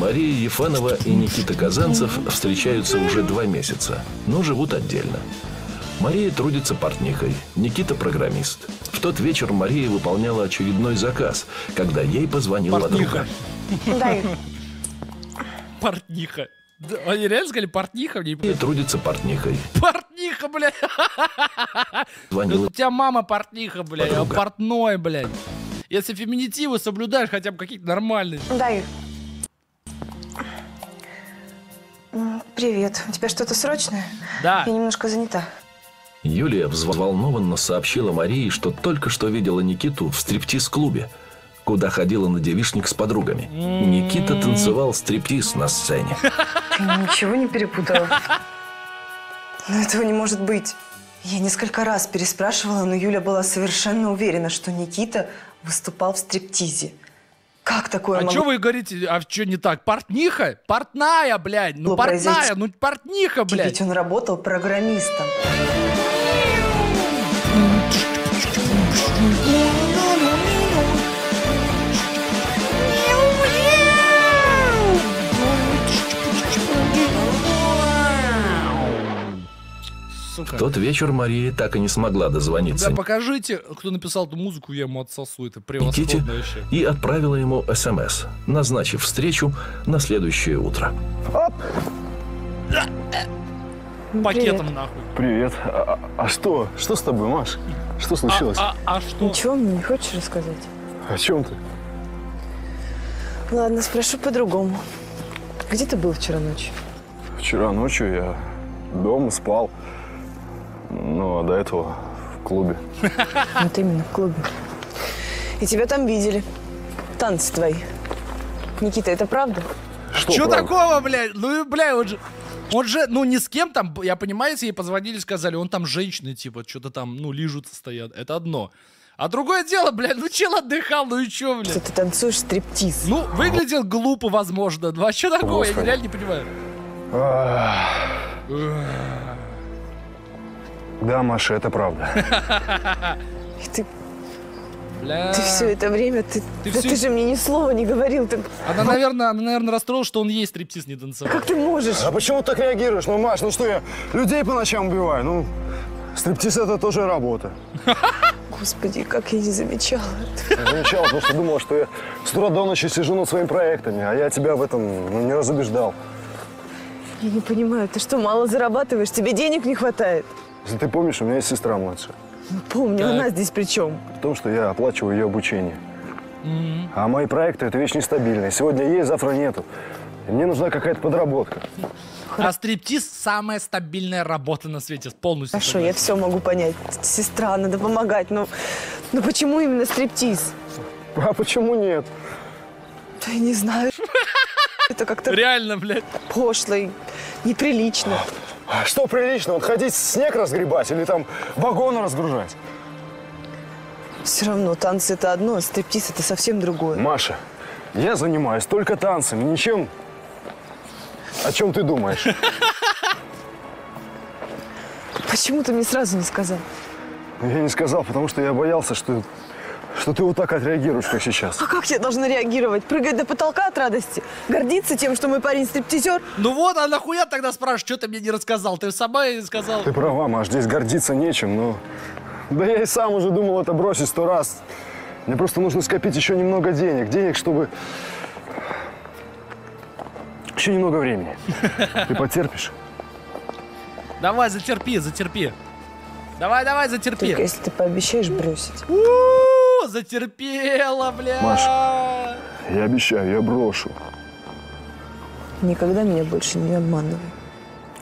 Мария Ефанова и Никита Казанцев встречаются уже два месяца, но живут отдельно. Мария трудится портнихой, Никита программист. В тот вечер Мария выполняла очередной заказ, когда ей позвонила Портниха. подруга. Дай. Портниха. Да, Они реально сказали портниха? Мне не Мария трудится портнихой. Портниха, блядь. Звонила У тебя мама портниха, блядь, а Подруга. портной, блядь. Если феминитивы соблюдаешь хотя бы какие-то нормальные. Дай. Привет. У тебя что-то срочное? Да. Я немножко занята. Юлия взволнованно сообщила Марии, что только что видела Никиту в стриптиз-клубе, куда ходила на девишник с подругами. Никита танцевал стриптиз на сцене. Ты ничего не перепутала? Но этого не может быть. Я несколько раз переспрашивала, но Юля была совершенно уверена, что Никита выступал в стриптизе. Как такое А могло что вы говорите? А что не так? Портниха? Портная, блядь. Ну, портная, произойти. ну, портниха, блядь. Ведь он работал программистом. Сука. В тот вечер Мария так и не смогла дозвониться Да покажите, кто написал эту музыку, я ему отсосу. Это превосходно вообще. и отправила ему СМС, назначив встречу на следующее утро. Пакетом нахуй. Привет. А, а- а что? Что с тобой, Маш? Что случилось? А, а, а что? Ничего мне не хочешь рассказать? О чем ты? Ладно, спрошу по-другому. Где ты был вчера ночью? Вчера ночью я дома спал. Ну, а до этого в клубе. Вот именно, в клубе. И тебя там видели. Танцы твои. Никита, это правда? Что, Что правда? такого, блядь? Ну, бля, он же... Он же, ну, ни с кем там, я понимаю, если ей позвонили, сказали, он там женщины, типа, что-то там, ну, лижутся, стоят. Это одно. А другое дело, блядь, ну, чел отдыхал, ну и чё, Что блядь? ты танцуешь стриптиз? Ну, выглядел глупо, возможно. Ну, а что такого? Я Господи. реально не понимаю. Да, Маша, это правда. И ты, Бля. ты все это время, ты, Ты да всё- ты же мне ни слова не говорил. Ты, Она, наверное, она, наверное, расстроилась, что он ей стриптиз не танцевал. как ты можешь? А почему так реагируешь? Ну, Маш, ну что я людей по ночам убиваю? Ну, стриптиз это тоже работа. Господи, как я не замечала. Я замечал, потому что думал, что я с утра до ночи сижу над своими проектами, а я тебя в этом ну, не разубеждал. Я не понимаю, ты что, мало зарабатываешь? Тебе денег не хватает? Если ты помнишь, у меня есть сестра младшая. Ну, помню, Так. она здесь при чем? В том, что я оплачиваю ее обучение. А мои проекты – это вещь нестабильная. Сегодня есть, завтра нету. И мне нужна какая-то подработка. А стриптиз самая стабильная работа на свете, полностью. Хорошо, я все могу понять. Сестра, надо помогать, но, но почему именно стриптиз? А почему нет? Да я не знаю. Это как-то Реально, блядь. пошло и неприлично. А Что прилично? Вот ходить снег разгребать или там вагоны разгружать? Все равно танцы это одно, а стриптиз это совсем другое. Маша, я занимаюсь только танцами, ничем. О чем ты думаешь? Почему ты мне сразу не сказал? Я не сказал, потому что я боялся, что, что ты вот так отреагируешь, как сейчас. А как я должна реагировать? Прыгать до потолка от радости? Гордиться тем, что мой парень стриптизер? Ну вот, а нахуя тогда спрашиваешь, что ты мне не рассказал? Ты сама и сказал. Ты права, Маш, здесь гордиться нечем, но... Да я и сам уже думал это бросить сто раз. Мне просто нужно скопить еще немного денег. Денег, чтобы... Еще немного времени. Ты потерпишь? Давай, затерпи, затерпи. Давай, давай, затерпи. Только если ты пообещаешь бросить. Затерпела, бля. Маша. Я обещаю, я брошу. Никогда меня больше не обманывай.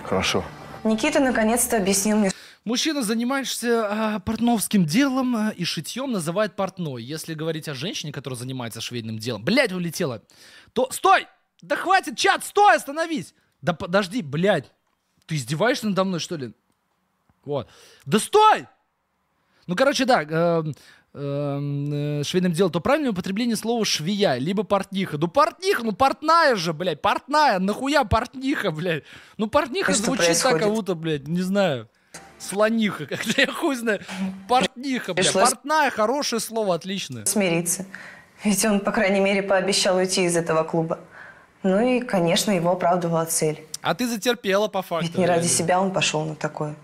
Хорошо. Никита наконец-то объяснил мне, Мужчина, занимаешься а, портновским делом а, и шитьем, называют портной. Если говорить о женщине, которая занимается швейным делом, блядь, улетела, то... Стой! Да хватит, чат, стой, остановись! Да подожди, блядь, ты издеваешься надо мной, что ли? Вот. Да стой! Ну, короче, да, э, э, э, швейным делом, то правильное употребление слова швея, либо портниха. Ну, портниха, ну, портная же, блядь, портная, нахуя портниха, блядь? Ну, портниха что звучит так, происходит? как будто, блядь, не знаю, слониха, как-то я хуй знаю. Портниха, блядь, Пришлось- портная, хорошее слово, отличное. смириться. Ведь он, по крайней мере, пообещал уйти из этого клуба. Ну и, конечно, его оправдывала цель. А ты затерпела по факту. Ведь не ради себя он пошел на такое.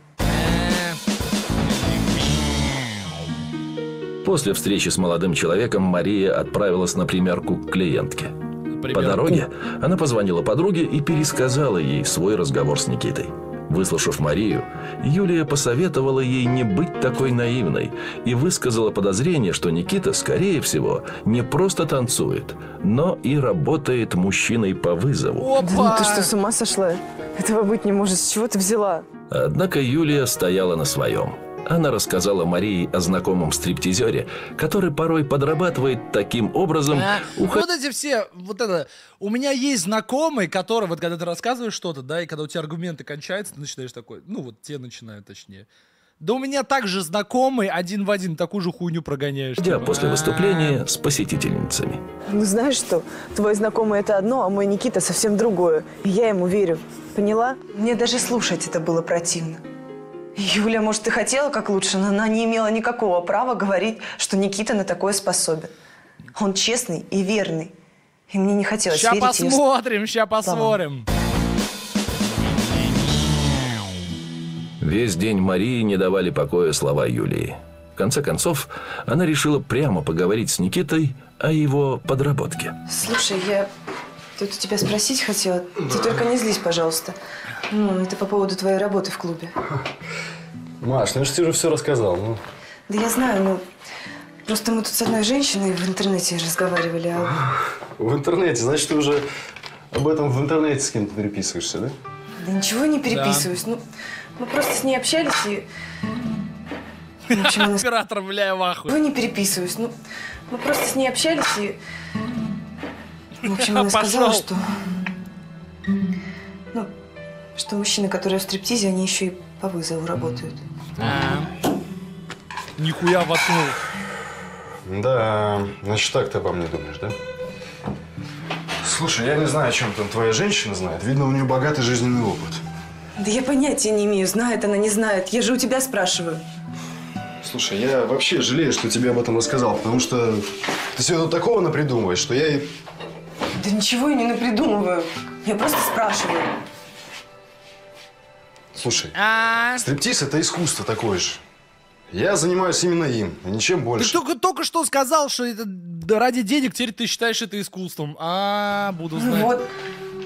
После встречи с молодым человеком Мария отправилась на примерку к клиентке. По примерку. дороге она позвонила подруге и пересказала ей свой разговор с Никитой. Выслушав Марию, Юлия посоветовала ей не быть такой наивной и высказала подозрение, что Никита, скорее всего, не просто танцует, но и работает мужчиной по вызову. Опа! Да ну ты что, с ума сошла? Этого быть не может. С чего ты взяла? Однако Юлия стояла на своем. Она рассказала Марии о знакомом стриптизере, который порой подрабатывает таким образом, А, уходя Вот эти все, вот это, у меня есть знакомый, который, вот когда ты рассказываешь что-то, да, и когда у тебя аргументы кончаются, ты начинаешь такой, ну вот те начинают точнее. Да у меня также знакомый один в один такую же хуйню прогоняешь. типа. после выступления с посетительницами. Ну знаешь что, твой знакомый это одно, а мой Никита совсем другое. И я ему верю. Поняла? Мне даже слушать это было противно. Юля, может, и хотела как лучше, но она не имела никакого права говорить, что Никита на такое способен. Он честный и верный. И мне не хотелось Сейчас верить ее посмотрим, сейчас посмотрим. Весь день Марии не давали покоя слова Юлии. В конце концов, она решила прямо поговорить с Никитой о его подработке. Слушай, я тут у тебя спросить хотела. Ты только не злись, пожалуйста. Ну, это по поводу твоей работы в клубе. Маш, ну я же тебе уже все рассказал. Ну, Да я знаю, ну... Просто мы тут с одной женщиной в интернете разговаривали, а в интернете, значит, ты уже об этом в интернете с кем-то переписываешься, да? Да ничего не переписываюсь. Ну, мы просто с ней общались и... В общем, она Оператор, бля, в ахуе. Ничего не переписываюсь. Ну, мы просто с ней общались и... В общем, она сказала, что... Что мужчины, которые в стриптизе, они еще и по вызову работают. А. Нихуя воткнул. Да, значит, так ты обо мне думаешь, да? Слушай, я не знаю, о чем там твоя женщина знает. Видно, у нее богатый жизненный опыт. Да я понятия не имею, знает она, не знает. Я же у тебя спрашиваю. Слушай, я вообще жалею, что тебе об этом рассказал, потому что ты себе тут такого напридумываешь, что я и... Да ничего я не напридумываю. Я просто спрашиваю. Слушай, А. стриптиз – это искусство такое же. Я занимаюсь именно им, и ничем Ты больше. только, только что сказал, что это ради денег теперь ты считаешь это искусством. А, буду Ну знать. вот,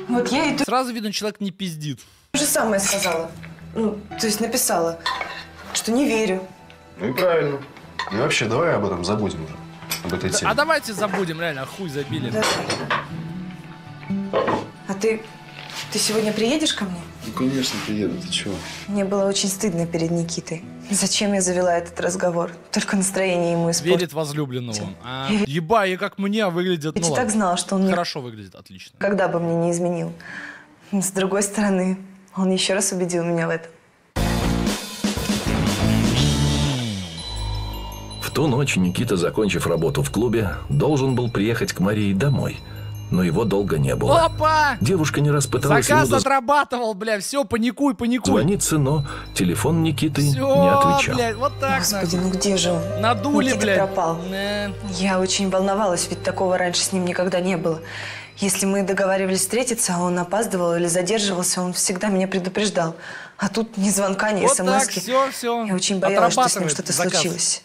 вот я и то Сразу видно, человек не пиздит. же самое сказала. Ну, то есть написала, что не верю. Ну и правильно. И вообще, давай об этом забудем уже, об этой теме. А давайте забудем, реально, хуй забили. Да. А ты, ты сегодня приедешь ко мне? Ну, конечно, приеду, ты чего? Мне было очень стыдно перед Никитой. Зачем я завела этот разговор? Только настроение ему испортила. Верит возлюбленному. А, еба, и как мне выглядит, Я ну и так знала, что он Хорошо выглядит, отлично. никогда бы мне не изменил. С другой стороны, он еще раз убедил меня в этом. В ту ночь Никита, закончив работу в клубе, должен был приехать к Марии домой. Но его долго не было. Опа! Девушка не раз пыталась Заказ ему отрабатывал, бля, все, паникуй, паникуй. дозвониться, но телефон Никиты Все, не отвечал. блядь, вот так Господи, ну где же он? Надули, Никита блядь. пропал. Э, Я очень волновалась, ведь такого раньше с ним никогда не было. Если мы договаривались встретиться, а он опаздывал или задерживался, он всегда меня предупреждал. А тут ни звонка, ни Вот так, смс все, все. Я очень боялась, что с ним что-то случилось.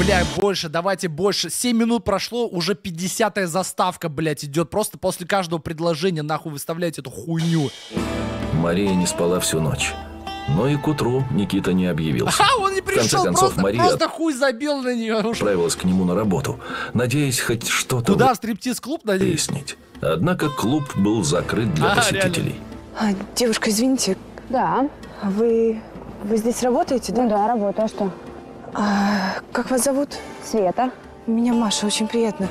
Бля, больше, давайте больше. 7 минут прошло, уже 50-я заставка, блядь, идет. Просто после каждого предложения нахуй выставляйте эту хуйню. Мария не спала всю ночь. Но и к утру Никита не объявился. А, он не конце пришел, концов, просто, Мария- просто хуй забил на нее. Отправилась к нему на работу, надеясь хоть что-то Куда? В стриптиз-клуб, надеюсь? выяснить. Однако клуб был закрыт для А, посетителей. А, девушка, извините, Да, вы, вы здесь работаете, да? ну да, работаю. А что? А, как вас зовут? Света. Меня Маша, очень приятно.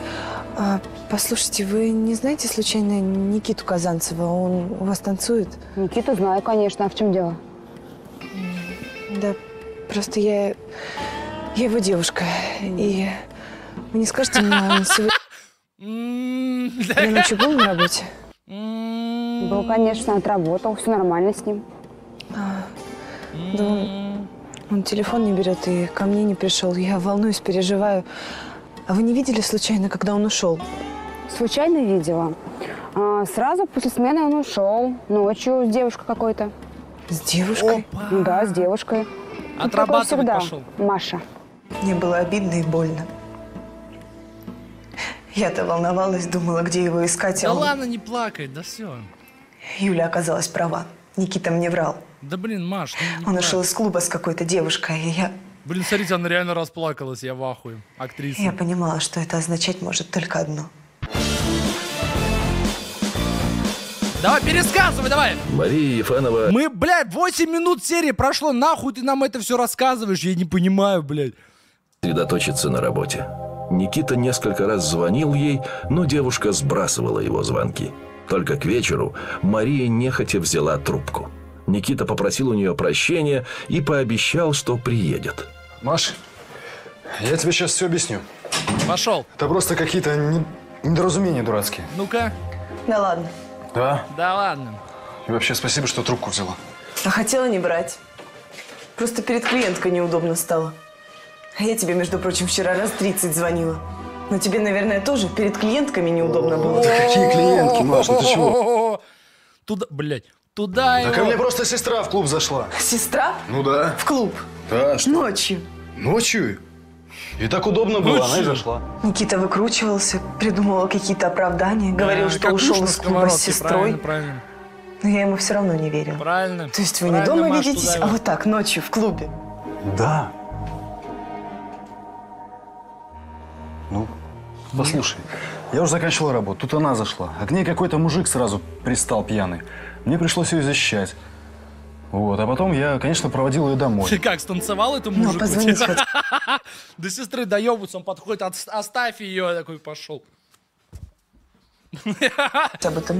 А, послушайте, вы не знаете случайно Никиту Казанцева? Он у вас танцует? Никиту знаю, конечно. А в чем дело? Да, просто я, я его девушка. И вы не скажете мне, он сегодня М, да, ночью был на работе? Был, конечно, отработал. Все нормально с ним. Да он, он телефон не берет и ко мне не пришел. Я волнуюсь, переживаю. А вы не видели случайно, когда он ушел? Случайно видела. А, сразу после смены он ушел. Ночью с девушкой какой-то. С девушкой? Ну да, с девушкой. Ну, Отрабатывать всегда. пошел. Маша. Мне было обидно и больно. Я-то волновалась, думала, где его искать, Да а он- ладно, не плакай, да все. Юля оказалась права. Никита мне врал. Да блин, Маш, ну не Он плачь. ушел из клуба с какой-то девушкой, и я, Блин, смотрите, она реально расплакалась, я в ахуе. Актриса. я понимала, что это означать может только одно. Давай, пересказывай, давай. Мария Ефанова Мы, блядь, 8 минут серии прошло, нахуй ты нам это все рассказываешь, я не понимаю, блядь. сосредоточится на работе. Никита несколько раз звонил ей, но девушка сбрасывала его звонки. Только к вечеру Мария нехотя взяла трубку. Никита попросил у нее прощения и пообещал, что приедет. Маш, я тебе сейчас все объясню. Пошел. Это просто какие-то не- недоразумения дурацкие. Ну-ка. Да ладно. Да? Да ладно. И вообще спасибо, что трубку взяла. А хотела не брать. Просто перед клиенткой неудобно стало. А я тебе, между прочим, вчера раз 30 звонила. Но тебе, наверное, тоже перед клиентками неудобно было. Да какие клиентки, Маш, ну ты чего? Туда, блядь, туда Да ко его. мне просто сестра в клуб зашла. Сестра Ну да. в клуб Да, что? ночью. Ночью? И так удобно было, она и зашла. Никита выкручивался, придумывал какие-то оправдания, говорил, Да, что ушел из клуба с сестрой. Правильно, правильно. Но я ему все равно не верила. Правильно. То есть вы не дома Маш, видитесь, туда а его. вот так, ночью, в клубе. Да. Ну, послушай, я уже заканчивал работу, тут она зашла. А к ней какой-то мужик сразу пристал пьяный. Мне пришлось ее защищать. Вот, а потом я, конечно, проводил ее домой. Ты как, станцевал эту Ну, мужику? хоть. До сестры доебывается, он подходит, «Отс- оставь ее, такой пошел.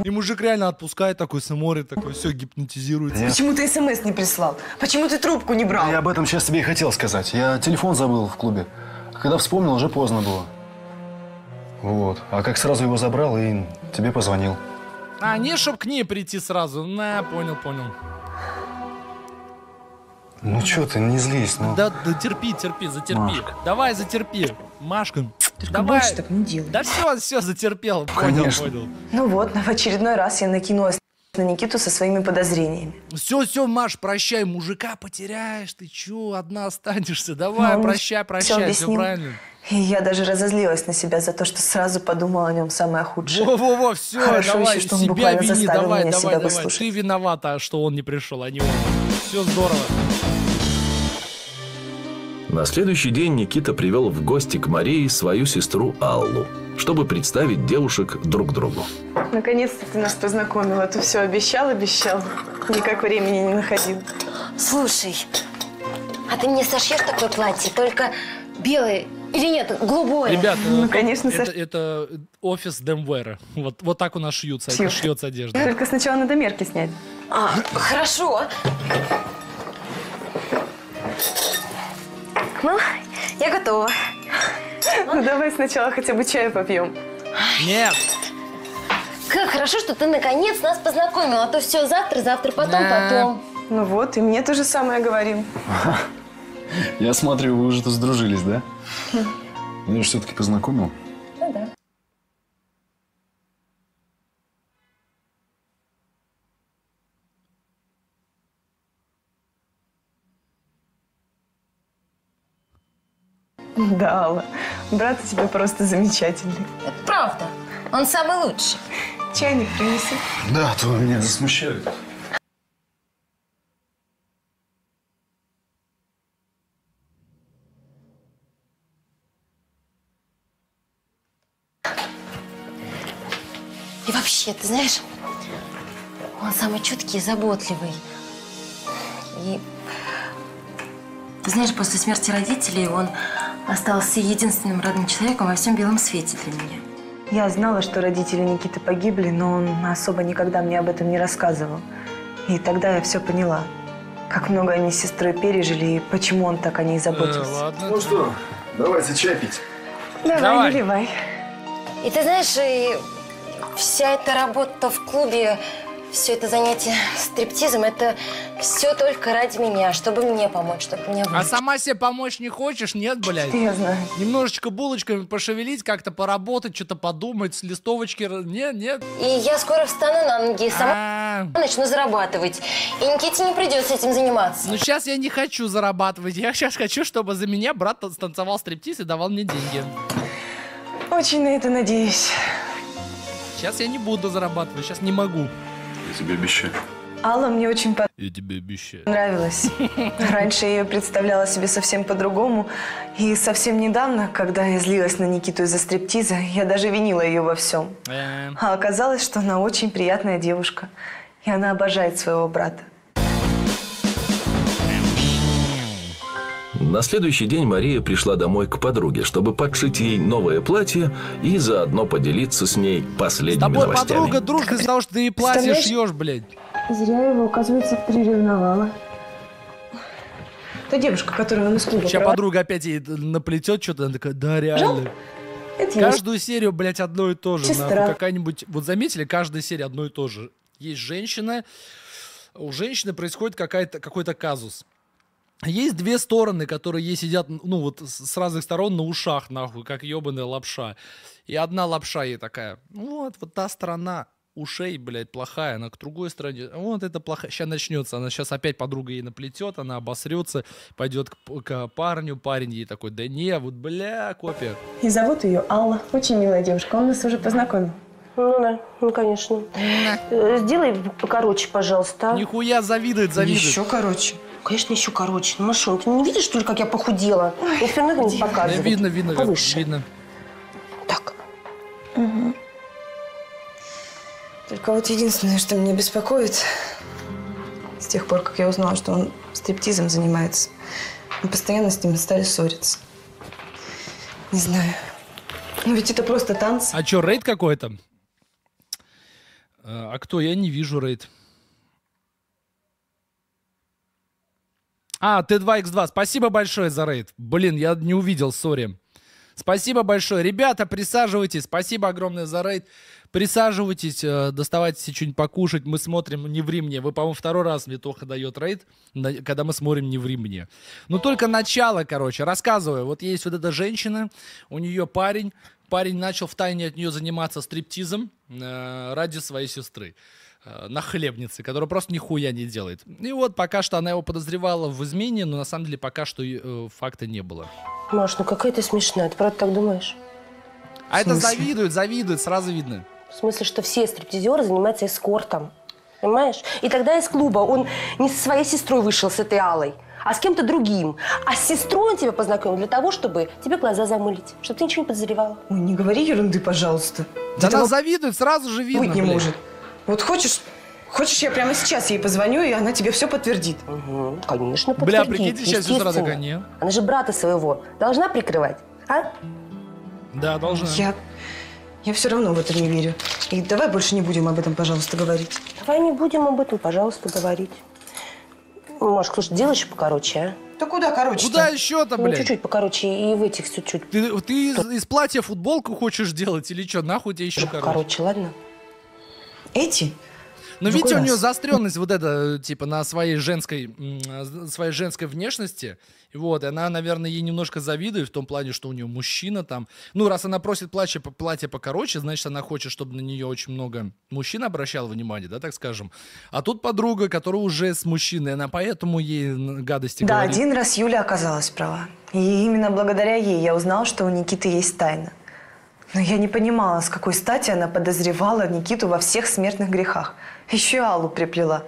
И мужик реально отпускает, такой смотрит, такой, все, гипнотизируется. Почему ты смс не прислал? Почему ты трубку не брал? Я об этом сейчас тебе и хотел сказать. Я телефон забыл в клубе. Когда вспомнил, уже поздно было. Вот. А как сразу его забрал и тебе позвонил. А, не, чтоб к ней прийти сразу. На, понял, понял. Ну что ты, не злись, ну. Да, да терпи, терпи, затерпи. Машка. Давай, затерпи. Машка, Только давай. больше так не делай. Да все, все, затерпел. Понял, Конечно. понял. Ну вот, в очередной раз я накинулась на Никиту со своими подозрениями. Все, все, Маш, прощай, мужика потеряешь, ты че, одна останешься. Давай, Ну, прощай, прощай, все объяснил. правильно. И я даже разозлилась на себя за то, что сразу подумала о нем самое худшее. Во-во-во, все, Хорошо давай, еще, что он себя буквально вини, заставил давай, меня давай, себя давай. выслушать. Ты виновата, что он не пришел, а не он. Все здорово. На следующий день Никита привел в гости к Марии свою сестру Аллу, чтобы представить девушек друг другу. Наконец-то ты нас познакомила. Ты все обещал, обещал. Никак времени не находил. Слушай, а ты мне сошьешь такое платье, только белое или нет, голубое? Ребята, Ну, конечно, это, это офис Демвера. Вот, вот так у нас шьются, Шьют. шьется одежда. Только сначала надо мерки снять. А, хорошо. Ну, я готова. Ну давай сначала хотя бы чаю попьем. Нет, Как хорошо, что ты наконец нас познакомила, а то все завтра, завтра, потом, Да. потом. Ну вот, и мне то же самое говорим. Я смотрю, вы уже тут сдружились, да? Ну, я же все-таки познакомил. Ну да. Да, Алла, брат у тебя просто замечательный. Это правда. Он самый лучший. Чайник принеси. Да, то меня засмущают. Знаешь, он самый чуткий и заботливый. И ты знаешь, после смерти родителей он остался единственным родным человеком во всем белом свете для меня. Я знала, что родители Никиты погибли, но он особо никогда мне об этом не рассказывал. И тогда я все поняла. Как много они с сестрой пережили и почему он так о ней Э, заботился. ладно. Ну что, давайте чай пить. Давай, Давай. наливай. И ты знаешь, и вся эта работа в клубе все это занятие стриптизом, это все только ради меня, чтобы мне помочь, чтобы мне А сама себе помочь не хочешь? Нет, блядь? Я знаю. Немножечко булочками пошевелить, как-то поработать, что-то подумать, с листовочки... Нет, нет. И я скоро встану на ноги и сама А, начну зарабатывать. И Никите не придется этим заниматься. Ну, сейчас я не хочу зарабатывать. Я сейчас хочу, чтобы за меня брат станцевал стриптиз и давал мне деньги. Очень на это надеюсь. Сейчас я не буду зарабатывать, сейчас не могу. Я тебе обещаю. Алла мне очень Я тебе обещаю. понравилась. Раньше я ее представляла себе совсем по-другому. И совсем недавно, когда я злилась на Никиту из-за стриптиза, я даже винила ее во всем. Э, А оказалось, что она очень приятная девушка. И она обожает своего брата. На следующий день Мария пришла домой к подруге, чтобы подшить ей новое платье и заодно поделиться с ней С последними тобой новостями. подруга дружка из-за того, что ты ей платье шьешь, блядь. Зря его, оказывается, приревновала. Та девушка, которую он из клуба Сейчас подруга опять ей наплетет что-то, она такая, да, реально. Это я Каждую серию, блядь, одно и то же. Какая-нибудь... Вот заметили, каждая серия одно и то же. Есть женщина, у женщины происходит какая-то, какой-то казус. Есть две стороны, которые ей сидят, ну, вот с разных сторон на ушах, нахуй, как ебаная лапша. И одна лапша ей такая, «Ну вот, вот та сторона ушей, блядь, плохая, она к другой стороне, вот это плохая, сейчас начнется, она сейчас опять подруга ей наплетет, она обосрется, пойдет к, к парню, парень ей такой, да не, вот, бля, копия. И зовут ее Алла. Очень милая девушка. Он нас уже познакомил. Ну да, ну конечно. Э, Сделай покороче, пожалуйста. а. Нихуя завидует, завидует. Еще короче. Конечно, еще короче. Ну, Машон, ты не видишь, что ли, как я похудела? Я все равно не Да, показываю. видно, видно, как Повыше. видно. Так. Только вот единственное, что меня беспокоит, с тех пор, как я узнала, что он стриптизом занимается, мы постоянно с ним стали ссориться. Не знаю. Ну ведь это просто танцы. А что, рейд какой-то? А а кто? Я не вижу рейд. А, Т2Х2, спасибо большое за рейд. Блин, я не увидел, сори. Спасибо большое. Ребята, присаживайтесь. Спасибо огромное за рейд. Присаживайтесь, э, доставайте себе что-нибудь покушать. Мы смотрим «Не ври мне». Вы, по-моему, второй раз мне Тоха дает рейд, когда мы смотрим «Не ври мне». Ну, только начало, короче. Рассказываю. Вот есть вот эта женщина, у нее парень. Парень начал втайне от нее заниматься стриптизом э, ради своей сестры на хлебнице, которая просто нихуя не делает. И вот пока что она его подозревала в измене, но на самом деле пока что э, факта не было. Маш, ну какая ты смешная. Ты правда так думаешь? А это завидует, завидует, сразу видно. В смысле, что все стриптизеры занимаются эскортом. Понимаешь? И тогда из клуба он не со своей сестрой вышел, с этой Алой, а с кем-то другим. А с сестрой он тебя познакомил для того, чтобы тебе глаза замылить, чтобы ты ничего не подозревала. Ой, не говори ерунды, пожалуйста. Да она завидует, сразу же видно. быть не блядь. может. Вот хочешь, хочешь, я прямо сейчас ей позвоню, и она тебе все подтвердит. Угу, конечно, Бля, подтвердит, прикиньте, сейчас сестра такая, не. Она же брата своего должна прикрывать, а? Да, должна. Я, я все равно в это не верю. И давай больше не будем об этом, пожалуйста, говорить. Давай не будем об этом, пожалуйста, говорить. Маш, слушай, делай еще покороче, а? Да куда короче Куда еще-то, Ну, блядь? чуть-чуть покороче и в этих чуть-чуть Ты, ты из, из платья футболку хочешь делать или что? Нахуй тебе еще короче? покороче, ладно? Эти? Но В видите, у другой нее раз. заостренность вот эта, типа, на своей женской, э, своей женской внешности. И вот, и она, наверное, ей немножко завидует в том плане, что у нее мужчина там. Ну, раз она просит платье, платье покороче, значит, она хочет, чтобы на нее очень много мужчин обращал внимание, да, так скажем. А тут подруга, которая уже с мужчиной, она поэтому ей гадости Да, говорит. один раз Юля оказалась права. И именно благодаря ей я узнала, что у Никиты есть тайна. Но я не понимала, с какой стати она подозревала Никиту во всех смертных грехах. Еще и Аллу приплела.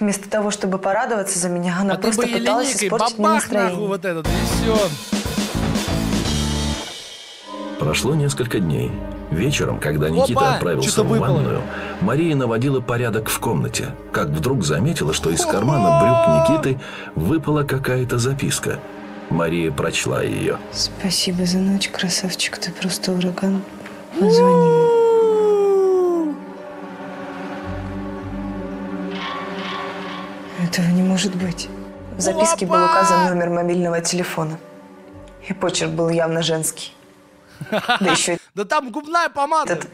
Вместо того, чтобы порадоваться за меня, она а просто пыталась линейкой испортить мне бабах нахуй настроение. вот этот, и все. Прошло несколько дней. Вечером, когда Никита Опа! отправился в ванную, Мария наводила порядок в комнате, как вдруг заметила, что из кармана брюк Никиты выпала какая-то записка. Мария прочла ее. Спасибо за ночь, красавчик. Ты просто ураган. Позвони. Этого не может быть. В записке был указан номер мобильного телефона. И почерк был явно женский. Да еще Да там губная помада. этот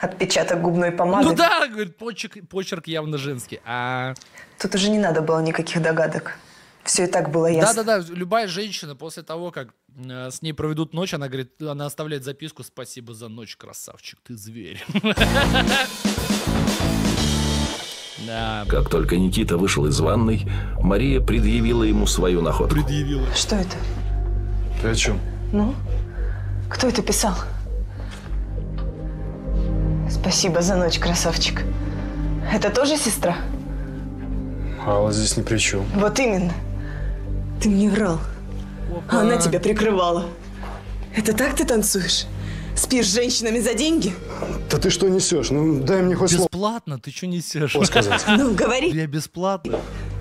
отпечаток губной помады. Ну да, говорит, почерк, почерк явно женский. А... Тут уже не надо было никаких догадок. Все и так было ясно. Да-да-да, любая женщина после того, как э, с ней проведут ночь, она говорит, она оставляет записку «Спасибо за ночь, красавчик, ты зверь». Да, Как только Никита вышел из ванной, Мария предъявила ему свою находку. предъявила. Что это? Ты о чем? Ну? Кто это писал? Спасибо за ночь, красавчик. Это тоже сестра? Алла здесь ни при чем. Вот именно. Ты мне врал. А она тебя прикрывала. Это так ты танцуешь? Спишь с женщинами за деньги? Да ты что несешь? Ну дай мне хоть слово Бесплатно? Ты что несешь? сказать. Ну, говори, Я бесплатно.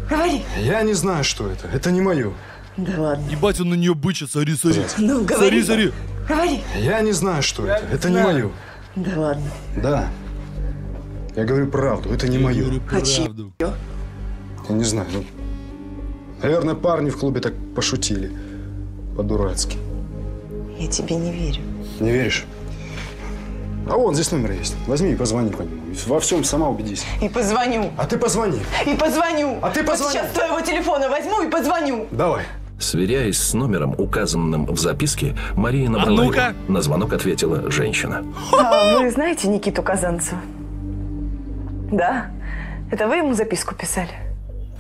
говори. Я не знаю, что это. Это не мое. Да ладно. Ебать, он на нее бычит, sorry, sorry. Ну, Sorry, говори. sorry. Говори. Я не знаю, что это. Это не мое. Да ладно. Да. Я говорю правду, это не мое. А чьи? Правду. Я не знаю. ну, наверное, парни в клубе так пошутили. По-дурацки. Я тебе не верю. Не веришь? А вон здесь номер есть. Возьми и позвони по нему. Во всем сама убедись. И позвоню. А ты позвони. И позвоню. А ты Вот позвони. сейчас с твоего телефона возьму и позвоню. Давай. Сверяясь с номером, указанным в записке, Мария набрала ну-ка. его. На звонок ответила женщина. А вы знаете Никиту Казанцева? Да? Это вы ему записку писали?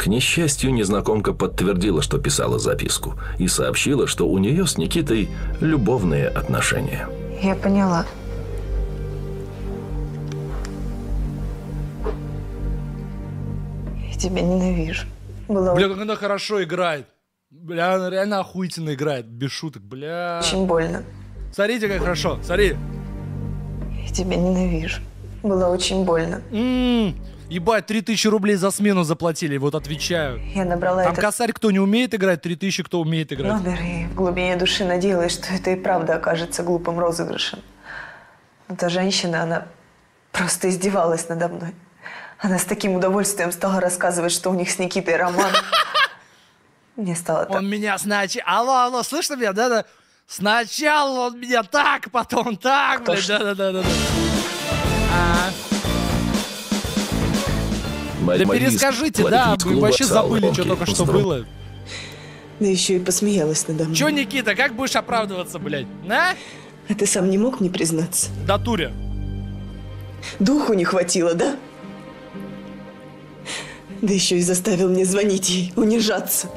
К несчастью, незнакомка подтвердила, что писала записку, и сообщила, что у нее с Никитой любовные отношения. Я поняла. Я тебя ненавижу. Было Бля, как она хорошо играет. Бля, она реально охуительно играет. Без шуток, бля. очень больно. Смотрите, как хорошо. Смотри. Я тебя ненавижу. Было очень больно. М, Ебать, 3000 рублей за смену заплатили, вот отвечаю. Я набрала Там этот косарь, кто не умеет играть, 3000, кто умеет играть. номер и в глубине души надеялась, что это и правда окажется глупым розыгрышем. Но та женщина, она просто издевалась надо мной. Она с таким удовольствием стала рассказывать, что у них с Никитой роман. Мне стало так Он меня сначала... Алло, алло, слышно меня, да-да? Сначала он меня так, потом так, блядь, да-да-да-да. Да перескажите, да, вы вообще забыли, что только что было. Да еще и посмеялась надо мной. Че, Никита, как будешь оправдываться, блядь? На? А ты сам не мог мне признаться? Да туре. Духу не хватило, да? Да еще и заставил мне звонить ей, унижаться.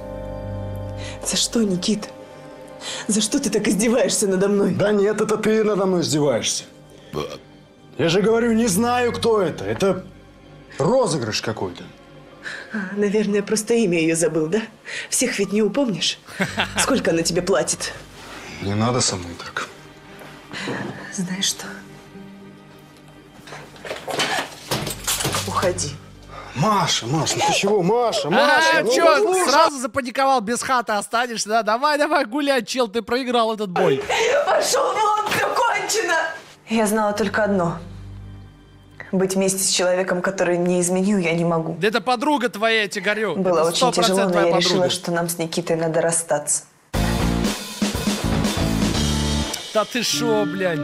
За что, Никита? За что ты так издеваешься надо мной? Да нет, это ты надо мной издеваешься. Я же говорю, не знаю, кто это. Это розыгрыш какой-то. Наверное, просто имя ее забыл, да? Всех ведь не упомнишь. Сколько она тебе платит? Не надо со мной так. Знаешь что? Уходи. Маша, Маша, ну ты чего, Маша, Маша? А, ну чё, послушай. сразу запаниковал, без хаты останешься, да? Давай, давай, гулять, чел, ты проиграл этот бой. Пошел вон, все кончено! Я знала только одно. Быть вместе с человеком, который мне изменил, я не могу. Да это подруга твоя, я тебе говорю. Было Это очень тяжело, но я подруга. решила, что нам с Никитой надо расстаться. Да ты шо, блядь?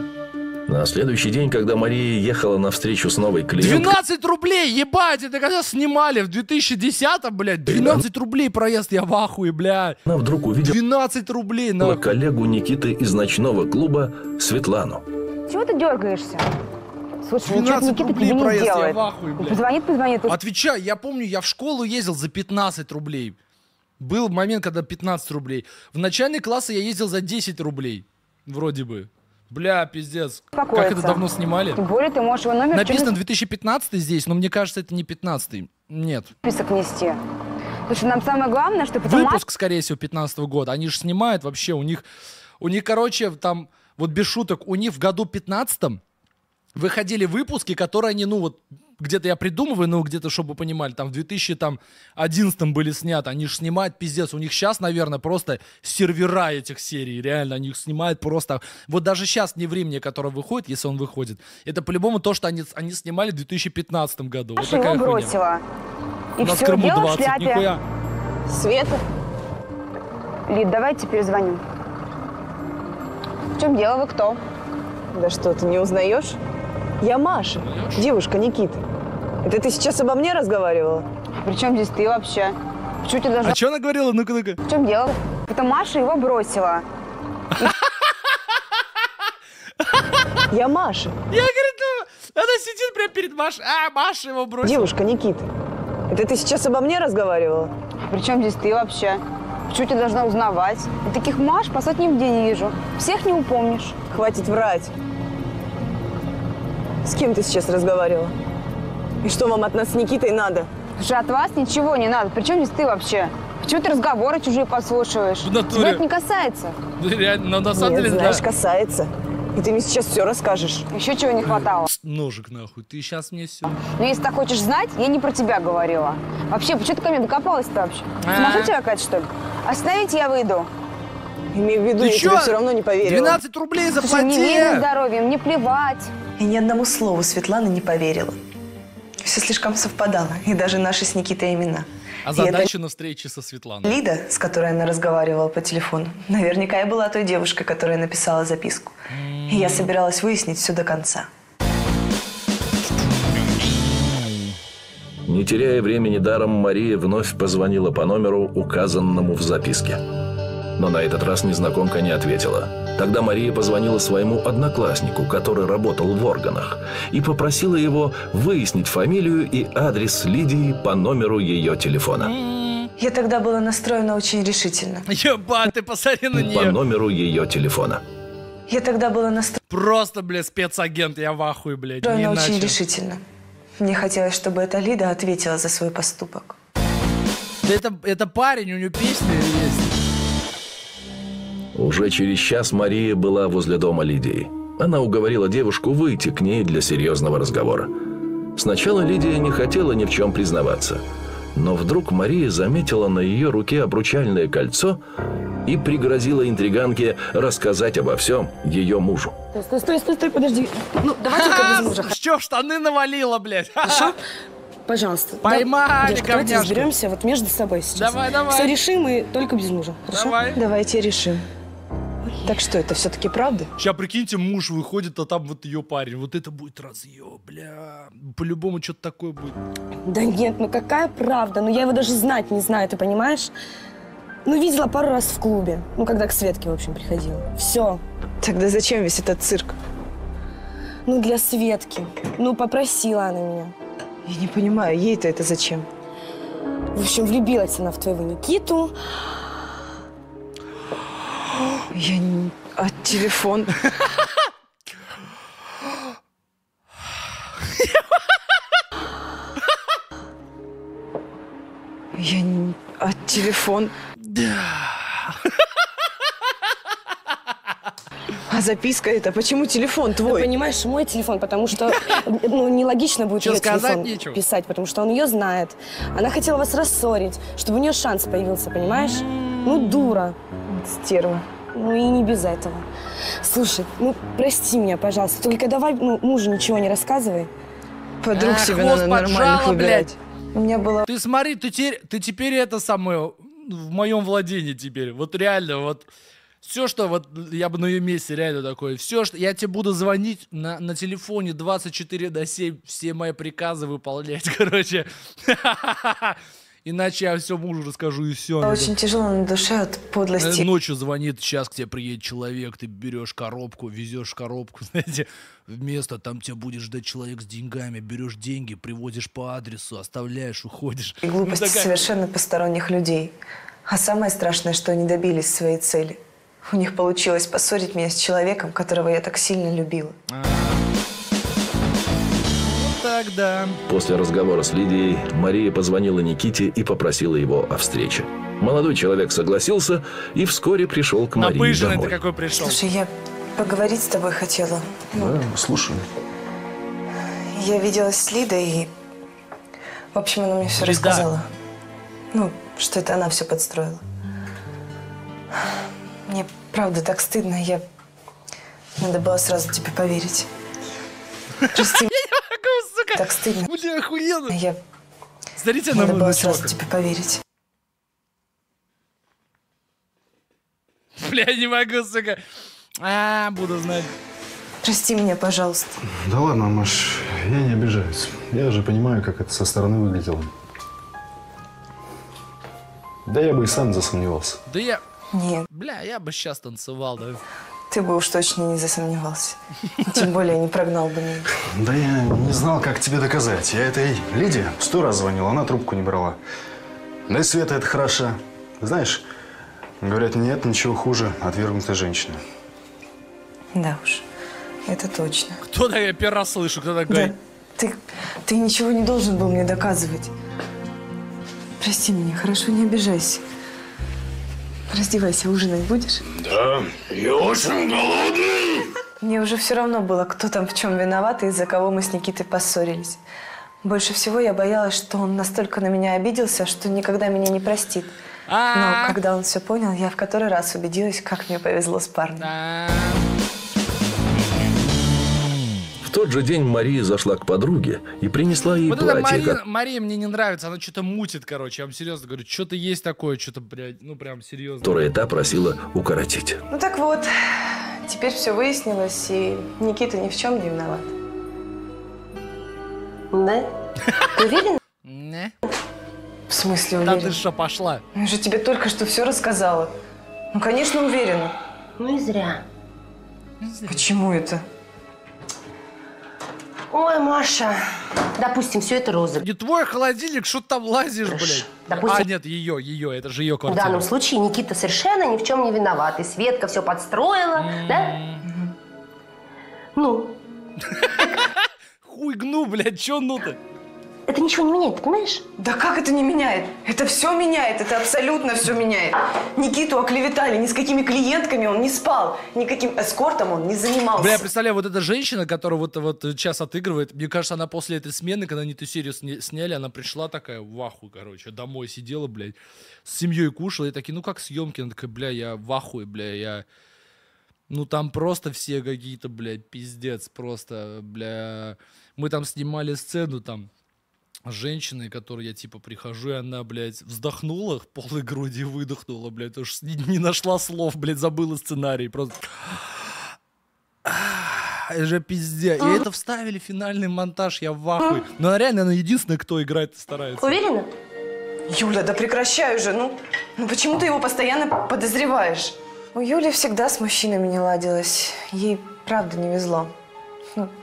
На следующий день, когда Мария ехала на встречу с новой клиенткой, 12 рублей, ебать, это когда снимали в 2010-м, блядь, 12 рублей проезд, я в ахуе, блядь. она вдруг увидела 12 рублей, на. коллегу Никиты из ночного клуба Светлану. Чего ты дергаешься? Слушай, ничего 12 Никита рублей тебе не проезд, я ахуе, блядь. Позвонит, позвонит. Отвечаю, я помню, я в школу ездил за 15 рублей. Был момент, когда 15 рублей. В начальные классы я ездил за 10 рублей. Вроде бы. Бля, пиздец. Как это Успокоиться. давно снимали? Тем более ты можешь его номер Написано через 2015 здесь, но мне кажется, это не 15 Нет. список нести. Слушай, нам самое главное, что потом Выпуск, скорее всего, 15 года. Они же снимают вообще, у них, у них, короче, там, вот без шуток, у них в году 15 выходили выпуски, которые они, ну вот, где-то я придумываю, ну где-то, чтобы вы понимали, там в 2011 были сняты, они же снимают пиздец, у них сейчас, наверное, просто сервера этих серий, реально, они их снимают просто, вот даже сейчас не времени, которое выходит, если он выходит, это по-любому то, что они, они снимали в 2015 году, вот его такая хуйня. бросила. И У нас в все, Крыму дело в 20, шляпе. нихуя. Света? Лид, давайте перезвоню. В чем дело, вы кто? Да что, ты не узнаешь? Я Маша, девушка Никиты. Это ты сейчас обо мне разговаривала? Причем здесь ты вообще? Почему тебе даже... А что она говорила? Ну-ка, ну-ка. В чем дело? Это Маша его бросила. Я Маша, Я, говорит, ну, она сидит прямо перед Машей. А, Маша его бросила. девушка Никиты. Это ты сейчас обо мне разговаривала? Причем здесь ты вообще? Почему тебя должна узнавать? Я таких Маш по сотни в день вижу. Всех не упомнишь. Хватит врать. С кем ты сейчас разговаривала? И что вам от нас с Никитой надо? Слушай, от вас ничего не надо. Причем здесь ты вообще? Почему ты разговоры чужие подслушиваешь? В натуре. Тебя это не касается. Ну, реально, но на самом Нет, деле, знаешь, да. касается. И ты мне сейчас все расскажешь. Еще чего не хватало. Ножик нахуй, ты сейчас мне все. Но если так хочешь знать, я не про тебя говорила. Вообще, почему ты ко мне докопалась-то вообще? Сумасшедшая какая-то, что ли? Остановите, я выйду. Имею в виду, Ты я чё? тебе все равно не поверила. 12 рублей Слушай, мне заплати! видно здоровье, мне плевать. И ни одному слову Светлана не поверила. Все слишком совпадало, и даже наши с Никитой имена. А задача на встрече со Светланой. Лида, с которой она разговаривала по телефону, наверняка и была той девушкой, которая написала записку. И я собиралась выяснить все до конца. Не теряя времени даром, Мария вновь позвонила по номеру, указанному в записке. Но на этот раз незнакомка не ответила. Тогда Мария позвонила своему однокласснику, который работал в органах, и попросила его выяснить фамилию и адрес Лидии по номеру ее телефона. Я тогда была настроена очень решительно. Ебать, ты посмотри на По нее. номеру ее телефона. Я тогда была настроена Просто, блядь, спецагент, я в ахуе, блядь. Не очень решительно. Мне хотелось, чтобы эта Лида ответила за свой поступок. Да это, это парень, у него песни есть. Уже через час Мария была возле дома Лидии. Она уговорила девушку выйти к ней для серьезного разговора. Сначала Лидия не хотела ни в чем признаваться. Но вдруг Мария заметила на ее руке обручальное кольцо и пригрозила интриганке рассказать обо всем ее мужу. Стой, стой, стой, стой, подожди. Ну, давай только без мужа. Что, штаны навалила, блядь? Хорошо? Пожалуйста. Поймали, Девушка, давайте разберемся вот между собой сейчас. Давай, давай. Все решим и только без мужа. Хорошо? Давай. Давайте решим. Так что, это все-таки правда? Сейчас, прикиньте, муж выходит, а там вот ее парень. Вот это будет разъеб, бля. По-любому что-то такое будет. Да нет, ну какая правда? Ну я его даже знать не знаю, ты понимаешь? Ну видела пару раз в клубе. Ну когда к Светке, в общем, приходила. Все. Тогда зачем весь этот цирк? Ну для Светки. Ну попросила она меня. Я не понимаю, ей-то это зачем? В общем, влюбилась она в твоего Никиту. Я не... А телефон? Я не... А телефон? А записка это? Почему телефон Ты твой? понимаешь, мой телефон, потому что ну, нелогично будет ее сказать телефон нечего? писать, потому что он ее знает. Она хотела вас рассорить, чтобы у нее шанс появился, понимаешь? Ну, дура. Стерва. Ну и не без этого. Слушай, ну прости меня, пожалуйста, только давай ну, мужу ничего не рассказывай. Подруг А, себе надо нормальных выбирать. У меня было... Ты смотри, ты, те- ты теперь это самое в моем владении теперь. Вот реально, вот все, что вот я бы на ее месте реально такое, все, что я тебе буду звонить на, на телефоне 24 до 7, все мои приказы выполнять, короче. Иначе я все мужу расскажу и все. Очень тяжело на душе от подлости. Ночью звонит, сейчас к тебе приедет человек, ты берешь коробку, везешь коробку, знаете, в место, там тебя будет ждать человек с деньгами, берешь деньги, привозишь по адресу, оставляешь, уходишь. И глупости Ну, такая- совершенно посторонних людей. А самое страшное, что они добились своей цели. У них получилось поссорить меня с человеком, которого я так сильно любила. Так, да. После разговора с Лидией Мария позвонила Никите и попросила его о встрече. Молодой человек согласился и вскоре пришел к Марии Напыженный ты домой. какой пришел. Слушай, я поговорить с тобой хотела. Да, слушай. Я виделась с Лидой и... В общем, она мне все Лида. рассказала. Ну, что это она все подстроила. Мне правда так стыдно, я... Надо было сразу тебе поверить. Прости, сука? так стыдно. Бля, охуенно. Я... Смотрите на Надо было моего сразу тебе поверить. Бля, не могу, сука. А, буду знать. Прости меня, пожалуйста. Да ладно, Маш, я не обижаюсь. Я же понимаю, как это со стороны выглядело. Да я бы и сам засомневался. Да я... Нет, Бля, я бы сейчас танцевал, да. Ты бы уж точно не засомневался. Тем более не прогнал бы меня. Да я не знал, как тебе доказать. Я этой Лиде сто раз звонил, она трубку не брала. Да и Света это хороша. Знаешь, говорят, нет ничего хуже отвергнутой женщины. Да уж, это точно. Кто так я первый раз слышу, кто такой? Да, ты, ты ничего не должен был мне доказывать. Прости меня, хорошо, не обижайся. Раздевайся, ужинать будешь? Да, я очень голодный. Мне уже все равно было, кто там в чем виноват и из-за кого мы с Никитой поссорились. Больше всего я боялась, что он настолько на меня обиделся, что никогда меня не простит. Но А. когда он все понял, я в который раз убедилась, как мне повезло с парнем. В тот же день Мария зашла к подруге и принесла ей Вот это платье, Мария, как- Мария мне не нравится, она что-то мутит, короче. Я вам серьезно говорю, что-то есть такое, что-то, блядь, ну прям серьезно. которое та просила укоротить. Ну так вот, теперь все выяснилось, и Никита ни в чем не виноват. Да? Ты уверен? Не? В смысле Да уверен? ты что, пошла? Я же тебе только что все рассказала. Ну, конечно, уверена. Ну и зря. Почему это? Ой, Маша, допустим, все это розыгрыш. Не твой холодильник, что ты там лазишь, блядь? Допустим- А, нет, ее, ее, это же ее В квартира. данном случае Никита совершенно ни в чем не виноват. И Светка все подстроила, да? Ну, Хуй гну, блядь, че ну-то? Это ничего не меняет, понимаешь? Да как это не меняет? Это все меняет, это абсолютно все меняет. Никиту оклеветали, ни с какими клиентками он не спал, никаким эскортом он не занимался. Бля, я представляю, вот эта женщина, которая вот, вот сейчас отыгрывает, мне кажется, она после этой смены, когда они эту серию сня- сняли, она пришла такая в ахуе, короче, домой сидела, блядь, с семьей кушала, и такие, ну как съемки? Она такая, бля, я в ахуе, бля, я... Ну там просто все какие-то, блядь, пиздец, просто, бля... Мы там снимали сцену, там, с женщиной, которой я, типа, прихожу, и она, блядь, вздохнула, в полной груди выдохнула, блядь, уж не, не нашла слов, блядь, забыла сценарий, просто... Это же пиздец. И это вставили в финальный монтаж, я в ахуе. Но она реально, она единственная, кто играет старается. Уверена? Юля, да прекращай уже, ну, ну почему ты его постоянно подозреваешь? У Юли всегда с мужчинами не ладилось, ей правда не везло.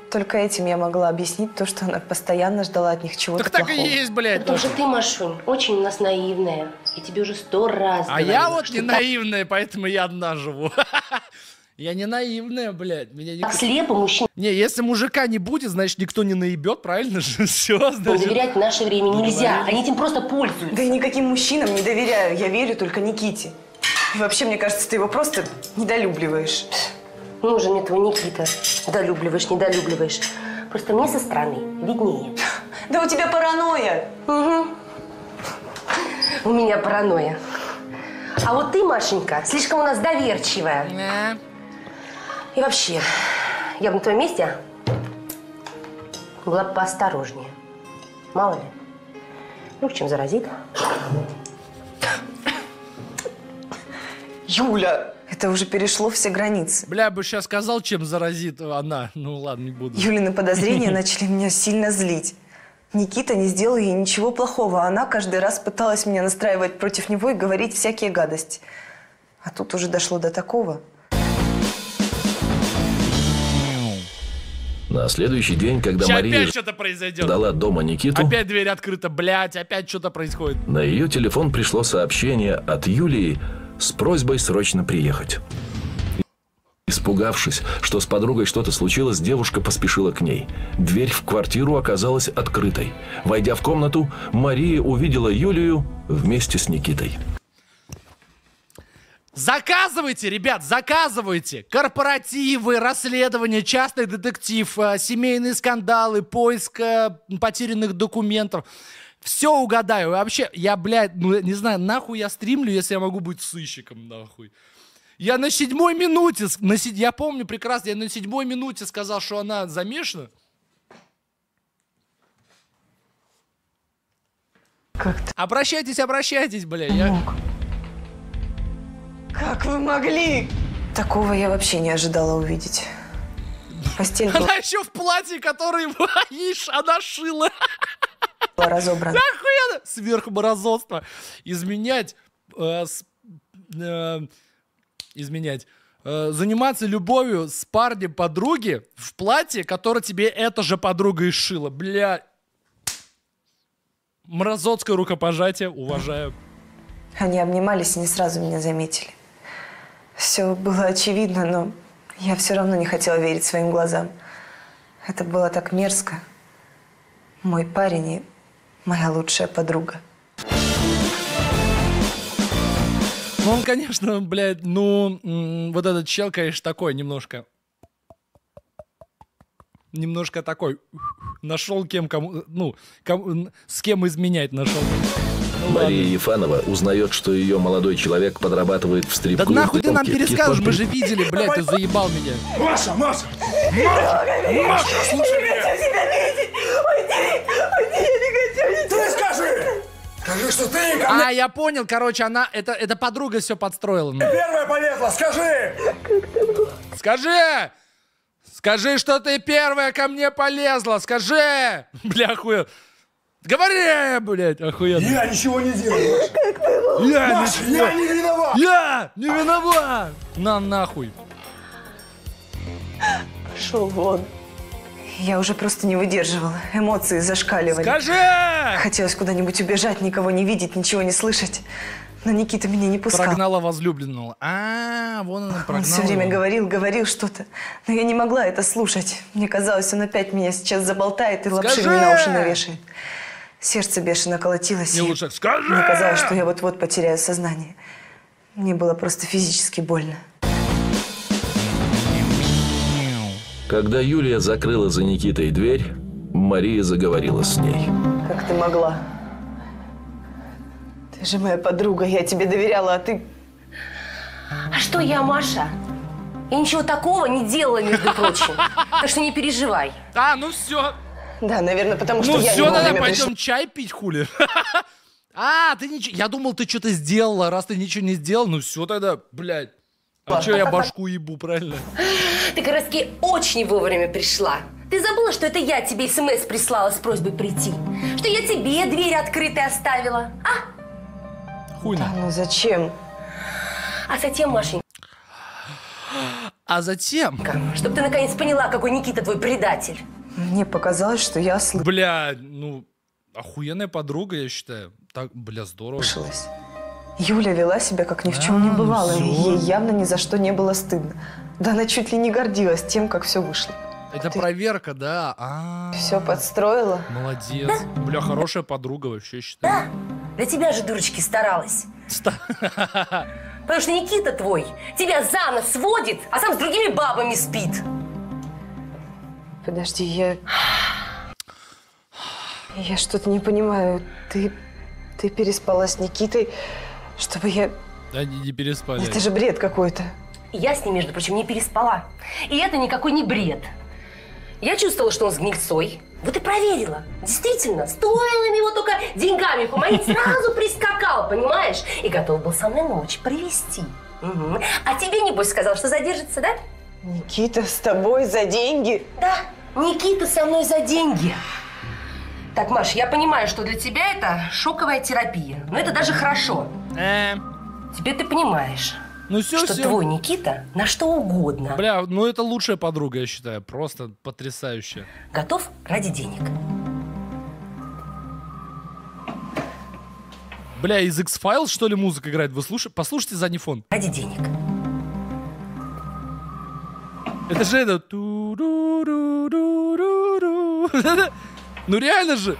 Ну, только этим я могла объяснить то, что она постоянно ждала от них чего-то Так так и плохого. есть, блядь. Потому что ты, Машунь, очень у нас наивная. Я тебе уже сто раз А говорила, я вот не так- наивная, поэтому я одна живу. Я не наивная, блядь. Меня Так никто... слепо мужчин Не, если мужика не будет, значит, никто не наебет, правильно же? Все, значит. доверять в наше время нельзя. Они этим просто пользуются. Да и никаким мужчинам не доверяю, я верю только Никите. И вообще, мне кажется, ты его просто недолюбливаешь. Нужен мне твой Никита. Долюбливаешь, недолюбливаешь. Просто мне со стороны виднее. Да у тебя паранойя. У меня паранойя. А вот ты, Машенька, слишком у нас доверчивая. И вообще, я бы на твоем месте была бы поосторожнее. Мало ли. Ну, чем заразит. Юля, это уже перешло все границы. Бля, я бы сейчас сказал, чем заразит она. Ну ладно, не буду. Юлины подозрения начали меня сильно злить. Никита не сделал ей ничего плохого, а она каждый раз пыталась меня настраивать против него и говорить всякие гадости. А тут уже дошло до такого. На следующий день, когда Сейчас Мария опять что-то произойдет. ждала дома Никиту, Опять дверь открыта, блядь, опять что-то происходит. на ее телефон пришло сообщение от Юлии с просьбой срочно приехать. Испугавшись, что с подругой что-то случилось, девушка поспешила к ней. Дверь в квартиру оказалась открытой. Войдя в комнату, Мария увидела Юлию вместе с Никитой. Заказывайте, ребят, заказывайте. Корпоративы, расследования, частный детектив, э, семейные скандалы, поиск э, потерянных документов. Все угадаю. Вообще, я, блядь, ну, не знаю, нахуй я стримлю, если я могу быть сыщиком, нахуй. Я на седьмой минуте, на се- я помню прекрасно, я на седьмой минуте сказал, что она замешана. Как ты Обращайтесь, обращайтесь, бля. Я... мог? Как вы могли? Такого я вообще не ожидала увидеть. Постель была Она еще в платье, которое, ишь, она шила. разобрана. Охуенно! Сверхморозотство. Изменять... э, с- э, изменять. Э, заниматься любовью с парнем подруги в платье, которое тебе эта же подруга и шила. Бля. Мразотское рукопожатие. Уважаю. Они обнимались и не сразу меня заметили. Все было очевидно, но я все равно не хотела верить своим глазам. Это было так мерзко. Мой парень и моя лучшая подруга. Ну, он, конечно, блядь, ну, вот этот чел, конечно, такой немножко... Немножко такой... Нашел кем кому... Ну, кому- с кем изменять нашел. Ну, Мария ладно. Ефанова узнает, что ее молодой человек подрабатывает в Да стрип-клубе. нахуй ты нам «Кит-Кит перескажешь, мы Папи». же видели, блядь, ты заебал меня. Маша, Маша! Маша! Маша, слушай меня! Ты скажи! Скажи, что ты ко мне А, я понял, короче, она, это, это подруга все подстроила. Ну, первая полезла, скажи! Скажи! Скажи, что ты первая ко мне полезла, скажи! Бля, охуенно. Говори, блядь, охуенно. Я ничего не делаю, Маша. Я, Маша, ничего- я не виноват! Я не виноват! На нахуй. Шел вон. Я уже просто не выдерживала. Эмоции зашкаливали. Скажи! Хотелось куда-нибудь убежать, никого не видеть, ничего не слышать. Но Никита меня не пускал. Прогнала возлюбленного. А, вон она Он прогнала. все время говорил, говорил что-то. Но я не могла это слушать. Мне казалось, он опять меня сейчас заболтает и лапши мне на уши навешает. Сердце бешено колотилось. Не лучше. Скажи! Мне казалось, что я вот-вот потеряю сознание. Мне было просто физически больно. Когда Юлия закрыла за Никитой дверь, Мария заговорила с ней. Как ты могла? Ты же моя подруга, я тебе доверяла, а ты... А что я, Маша? Я ничего такого не делала, между прочим. Так что не переживай. А, ну все. Да, наверное, потому что Ну я все, не тогда пойдем чай пить, хули. А, ты ничего... Я думал, ты что-то сделала. Раз ты ничего не сделал, ну все тогда, блядь. А что я башку ебу, правильно? Ты как раз таки очень вовремя пришла. Ты забыла, что это я тебе смс прислала с просьбой прийти? Что я тебе дверь открытой оставила? А? Хуйно. Ну зачем? А затем, Машенька, А затем... чтобы ты наконец поняла, какой Никита твой предатель. Мне показалось, что я Бля, ну, охуенная подруга, я считаю. Так, бля, здорово. слышалась. Юля вела себя, как ни в чем не А, бывало. и. Ей явно ни за что не было стыдно. Да она чуть ли не гордилась тем, как все вышло. Это проверка, да? А, Все подстроила. молодец. Бля, хорошая подруга вообще, считаю. Для тебя же, дурочки, старалась. Ста- Потому что Никита твой тебя за нос сводит, а сам с другими бабами спит. Подожди, я... Я что-то не понимаю. Ты... Ты переспала с Никитой, чтобы я... Да не, не переспали. Это же бред какой-то. Я с ним, между прочим, не переспала. И это никакой не бред. Я чувствовала, что он с гнильцой. Вот и проверила. Действительно, стоило им его только деньгами поманить, сразу прискакал, понимаешь? И готов был со мной ночь провести. А тебе, небось, сказал, что задержится, да? Никита с тобой за деньги? Да, Никита со мной за деньги. Так, Маш, я понимаю, что для тебя это шоковая терапия. Но это даже хорошо. Э, Теперь ты понимаешь, ну все, что все. твой Никита на что угодно Бля, ну это лучшая подруга, я считаю. Просто потрясающая. готов ради денег. Бля, из X-Files, что ли, музыка играет? Вы слушайте, послушайте задний фон. Ради денег. Это же это... Ну реально же.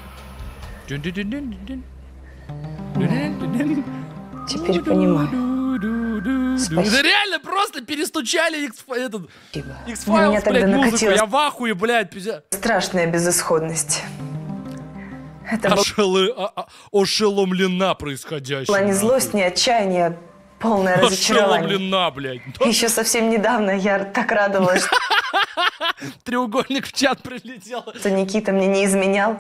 Теперь понимаю. Это реально просто перестучали X, этот, Спасибо. На X-Files, меня тогда блядь, музыку. Я в ахуе, блядь, пизя. страшная безысходность. Это Ошелы- а- а- Ошеломлена происходящим. была не злость, не отчаяние, полное разочарование. Ошеломлена, блядь. Еще совсем недавно я так радовалась, Треугольник в чат прилетел. что Никита мне не изменял.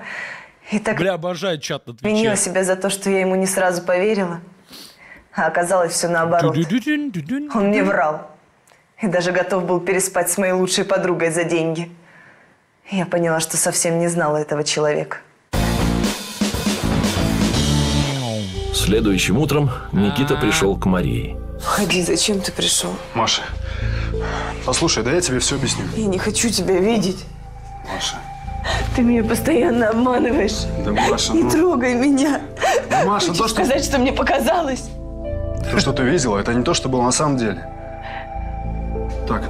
И так Бля, обожаю чат на винила себя за то, что я ему не сразу поверила. А оказалось все наоборот. Он мне врал. И даже готов был переспать с моей лучшей подругой за деньги. Я поняла, что совсем не знала этого человека. Следующим утром Никита пришел к Марии. Входи, зачем ты пришел? Маша, послушай, да я тебе все объясню. Я не хочу тебя видеть. Маша, Ты меня постоянно обманываешь. да Маша, Не ну, трогай меня. ну, Маша, то Хочешь что, сказать, что мне показалось? то, что ты видела, это не то, что было на самом деле. Так,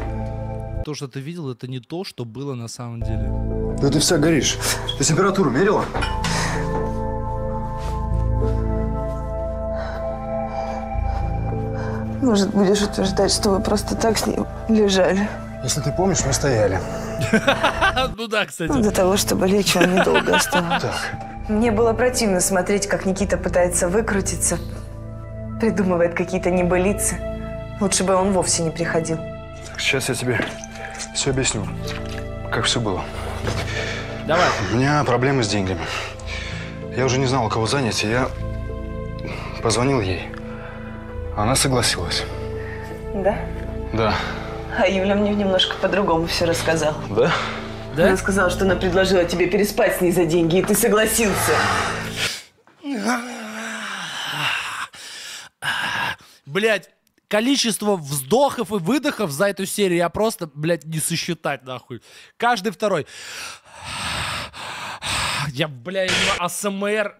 То, что ты видел, это не то, что было на самом деле. да ты вся горишь. Ты температуру мерила? Может, будешь утверждать, что вы просто так с ним лежали? Если ты помнишь, мы стояли. Ну да, кстати. Для того, чтобы лечь, он недолго оставался. Так, Мне было противно смотреть, как Никита пытается выкрутиться, придумывает какие-то небылицы. Лучше бы он вовсе не приходил. так, сейчас я тебе все объясню, как все было. Давай. У меня проблемы с деньгами. Я уже не знал, кого занять, и я позвонил ей. Она согласилась. Да? Да. А Юля мне немножко по-другому все рассказала. Да? Она сказала, что она предложила тебе переспать с ней за деньги, и ты согласился. Блять, количество вздохов и выдохов за эту серию я просто, блядь, не сосчитать, нахуй. Каждый второй. Я, блядь, АСМР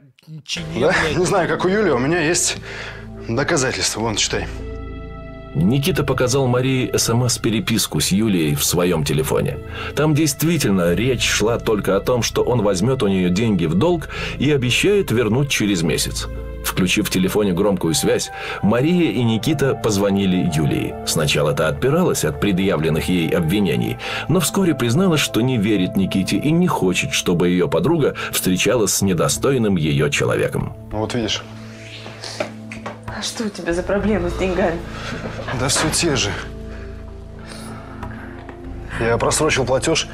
чинил, Да? блядь. Не знаю, как у Юли, у меня есть доказательства. Вон, читай. Никита показал Марии СМС-переписку с Юлией в своем телефоне. Там действительно речь шла только о том, что он возьмет у нее деньги в долг и обещает вернуть через месяц. Включив в телефоне громкую связь, Мария и Никита позвонили Юлии. Сначала та отпиралась от предъявленных ей обвинений, но вскоре призналась, что не верит Никите и не хочет, чтобы ее подруга встречалась с недостойным ее человеком. Ну, вот видишь. А что у тебя за проблемы с деньгами? Да все те же. Я просрочил платеж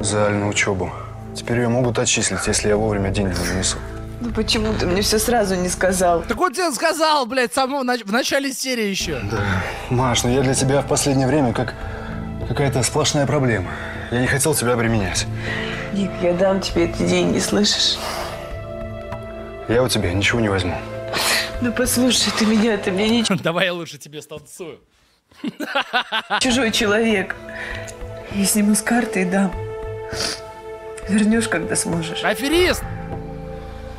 за Алину учебу. Теперь ее могут отчислить, если я вовремя деньги не занесу. Ну почему ты мне все сразу не сказал? Так он тебе сказал, блядь, нач- в начале серии еще. Маш, ну я для тебя в последнее время как какая-то сплошная проблема. Я не хотел тебя обременять. Ник, я дам тебе эти деньги, слышишь? Я у тебя ничего не возьму. Ну послушай, ты меня, ты мне не Давай я лучше тебе станцую. чужой человек. Я сниму с карты и дам. Вернешь, когда сможешь. Аферист!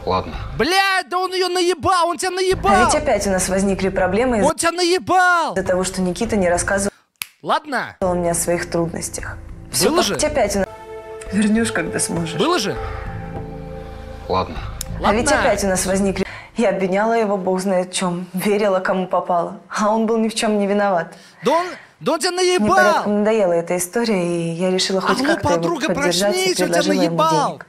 Ладно. Блядь, да он ее наебал, он тебя А наебал! ведь опять у нас возникли проблемы из-за Он тебя наебал! того, что Никита не рассказывал Ладно, мне о своих трудностях. Все Было же? ведь опять у нас... Вернешь, когда сможешь. было же? Ладно. А ведь Ладно. опять у нас возникли... Я обвиняла его бог знает в чем. Верила, кому попало. А он был ни в чем не виноват. Да он, да он тебя Мне наебал! порядком надоела эта история, и я решила хоть ну, как-то его подруга, поддержать и проснись, он тебя наебал. денег.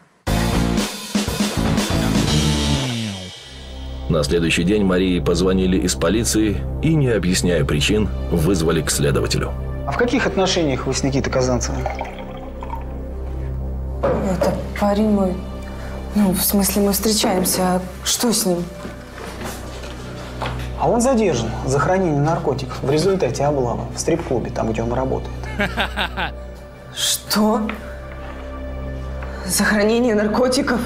На следующий день Марии позвонили из полиции и, не объясняя причин, вызвали к следователю. А в каких отношениях вы с Никитой Казанцевым? Это парень мой. Ну, в смысле, мы встречаемся. А что с ним? А он задержан за хранение наркотиков в результате облавы в стрип-клубе, там, где он работает. Что? За хранение наркотиков?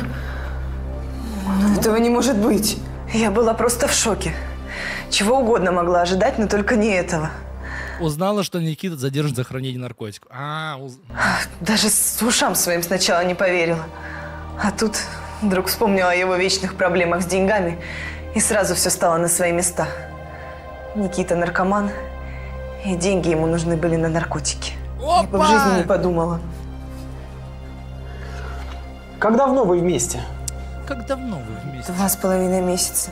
Ну, этого не может быть. Я была просто в шоке. Чего угодно могла ожидать, но только не этого. Узнала, что Никита задержан за хранение наркотиков. А, уз- Даже с ушам своим сначала не поверила. А тут вдруг вспомнила о его вечных проблемах с деньгами, и сразу все стало на свои места. Никита наркоман, и деньги ему нужны были на наркотики. Я бы в жизни не Опа! подумала. Как давно вы вместе? Как давно вы вместе? Два с половиной месяца.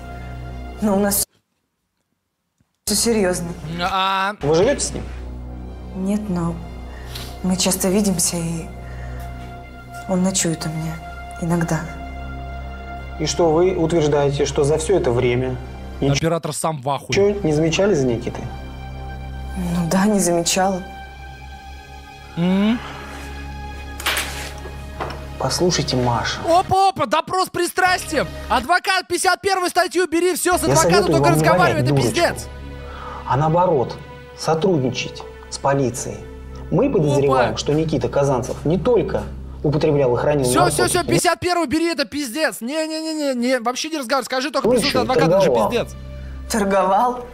Но у нас все серьезно. А, Вы живете с ним? Нет, но мы часто видимся, и он ночует у меня иногда. И что вы утверждаете, что за все это время оператор сам в ахуе. ничего не замечали за Никитой? Ну да, не замечала. М? Послушайте, Маша, Опа, опа, допрос пристрастием. Адвокат 51 статью бери, все, с адвокатом только разговаривай, это дурочку. пиздец. а наоборот, сотрудничать полицией. Мы подозреваем, Опа. что Никита Казанцев не только употреблял и хранил Все, все, все, наркотики, 51 бери, это пиздец. Не-не-не, не, вообще не разговаривай. Скажи только Ну, присутствие адвоката, это же торговал. пиздец. Торговал?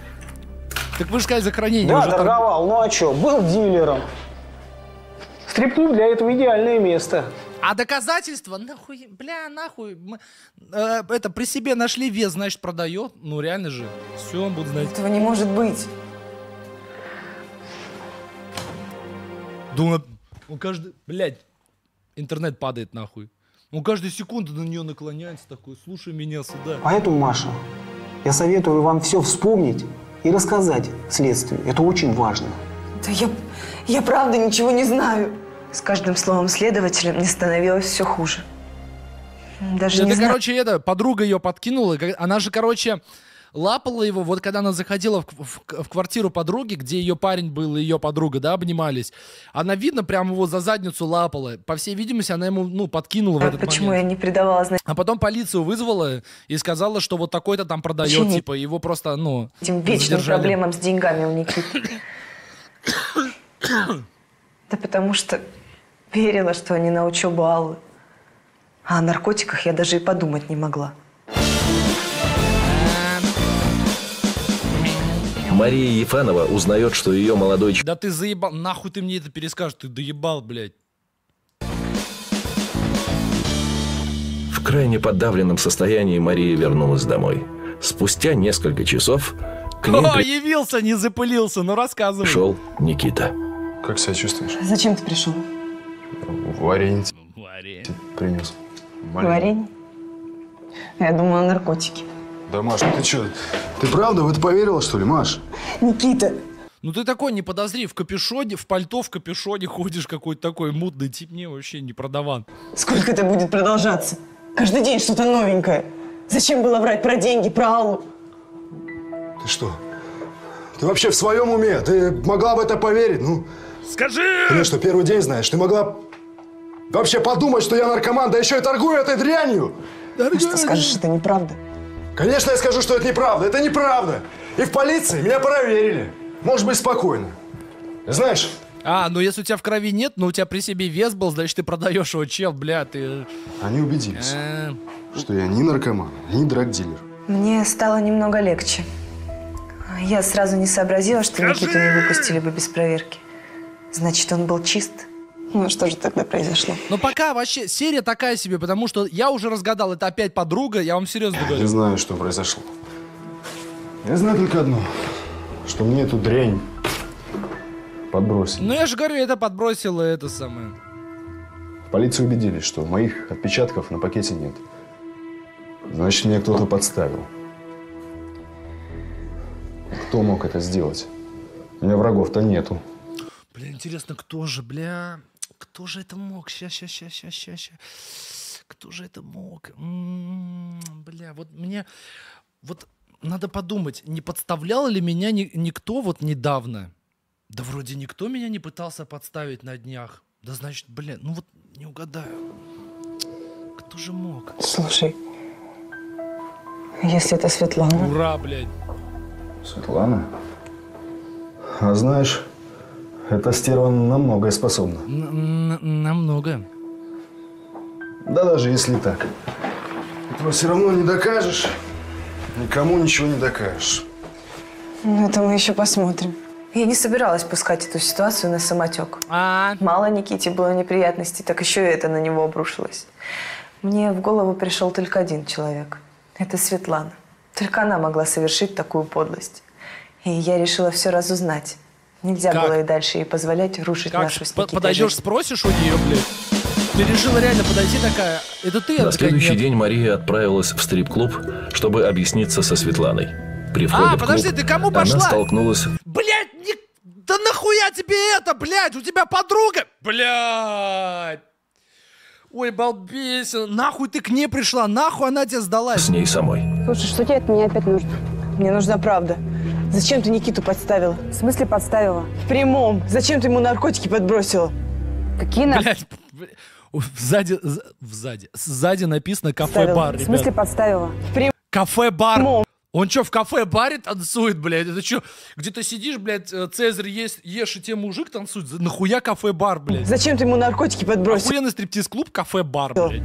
Так вы же сказали за хранение. Да, уже торг- торговал. Ну а что, был дилером. Стрип-клуб для этого идеальное место. А доказательства, нахуй, бля, нахуй. Мы, э, это при себе нашли вес, значит, продает. Ну, реально же. Все, он будет знать. Этого не может быть. Думаю, он каждый, блядь, интернет падает нахуй. Он каждую секунду на нее наклоняется такой, слушай меня сюда. Поэтому, Маша, я советую вам все вспомнить и рассказать следствию. Это очень важно. Да я, я правда ничего не знаю. С каждым словом следователя мне становилось все хуже. Даже не это, знаю. короче, это, подруга ее подкинула. Она же, короче, лапала его, вот когда она заходила в, в- в квартиру подруги, где ее парень был и ее подруга, да, обнимались, она, видно, прям его за задницу лапала. По всей видимости, она ему, ну, подкинула в А этот Почему момент. я не придавала значения А потом полицию вызвала и сказала, что вот такой-то там продает, не- типа, его просто, ну, этим вечным задержали. проблемам с деньгами у Никиты? Да потому что верила, что они на учебу Аллы. А о наркотиках я даже и подумать не могла. Мария Ефанова узнает, что ее молодой Да ты заебал, нахуй ты мне это перескажешь, ты доебал, блядь. В крайне подавленном состоянии Мария вернулась домой. Спустя несколько часов к ним О, явился, не запылился, ну рассказывай. пришел Никита. Как себя чувствуешь? Зачем ты пришел? Варенье Варенье. принес. Варенье? Я думала, наркотики. Да, Маш, ты что? Ты правда в это поверила, что ли, Маш? Никита, Ну ты такой, не подозри, в капюшоне, в пальто, в капюшоне ходишь какой-то такой мутный тип, мне вообще не продаван. сколько это будет продолжаться? Каждый день что-то новенькое. Зачем было врать про деньги, про Аллу? Ты что? Ты вообще в своем уме? Ты могла в это поверить? Ну, Скажи! ты что, первый день знаешь? Ты могла вообще подумать, что я наркоман, да еще и торгую этой дрянью? А что скажешь, это неправда? Конечно, я скажу, что это неправда. Это неправда. И в полиции меня проверили. Можешь быть спокойно. Знаешь, А, ну если у тебя в крови нет, но у тебя при себе вес был, значит ты продаешь его, чел, бля, ты... они убедились, э, что я ни наркоман, ни драгдилер. Мне стало немного легче. Я сразу не сообразила, что Никиту не выпустили бы без проверки. Значит, он был чист. Ну, что же тогда произошло? Но пока вообще серия такая себе, потому что я уже разгадал, это опять подруга, я вам серьезно Не говорю. знаю, что произошло. Я знаю только одно, что мне эту дрянь подбросили. Ну я же говорю, это подбросило это самое. В полиции убедились, что моих отпечатков на пакете нет. Значит, меня кто-то подставил. Кто мог это сделать? У меня врагов-то нету. Бля, интересно, кто же, бля, кто же это мог? Ща, ща, ща, ща, ща, ща. Кто же это мог? М, Бля, вот мне, вот надо подумать, не подставлял ли меня ни- никто вот недавно? Да вроде никто меня не пытался подставить на днях. Да значит, бля, ну вот не угадаю. Кто же мог? Слушай, если это Светлана, Ура, блядь. Светлана? А знаешь, эта стерва на многое способна. Н- н- Намного. Да даже если так. Этого все равно не докажешь. Никому ничего не докажешь. ну это мы еще посмотрим. Я не собиралась пускать эту ситуацию на самотек. А, Мало Никите было неприятностей, так еще и это на него обрушилось. Мне в голову пришел только один человек. Это Светлана. Только она могла совершить такую подлость. И я решила все разузнать. Нельзя Как? было и дальше ей позволять рушить как? нашу с Никитой Подойдешь, жизнь. спросишь у нее, блядь? Ты решила реально подойти такая, это ты? Она На следующий «Нет». день Мария отправилась в стрип-клуб, чтобы объясниться со Светланой. При входе А, в подожди, клуб ты кому Она пошла? столкнулась Блять, не... да нахуя тебе это, блядь? У тебя подруга? Блядь. Ой, балбесин, нахуй ты к ней пришла, нахуй она тебе сдалась. с ней самой. Слушай, что тебе от меня опять нужно? Мне нужна правда. Зачем ты Никиту подставила? В смысле подставила? В прямом. Зачем ты ему наркотики подбросила? Какие на... Блядь, бля- Ой, Сзади, сзади, сзади написано кафе-бар, В смысле подставила? Кафе-бар. Прямом. Он что, в кафе-баре танцует, блядь? Это что, где ты сидишь, блядь, э, Цезарь есть, ешь, и тебе мужик танцует? Нахуя кафе-бар, блядь? Зачем ты ему наркотики подбросил? Охуенный стриптиз-клуб, кафе-бар, блядь.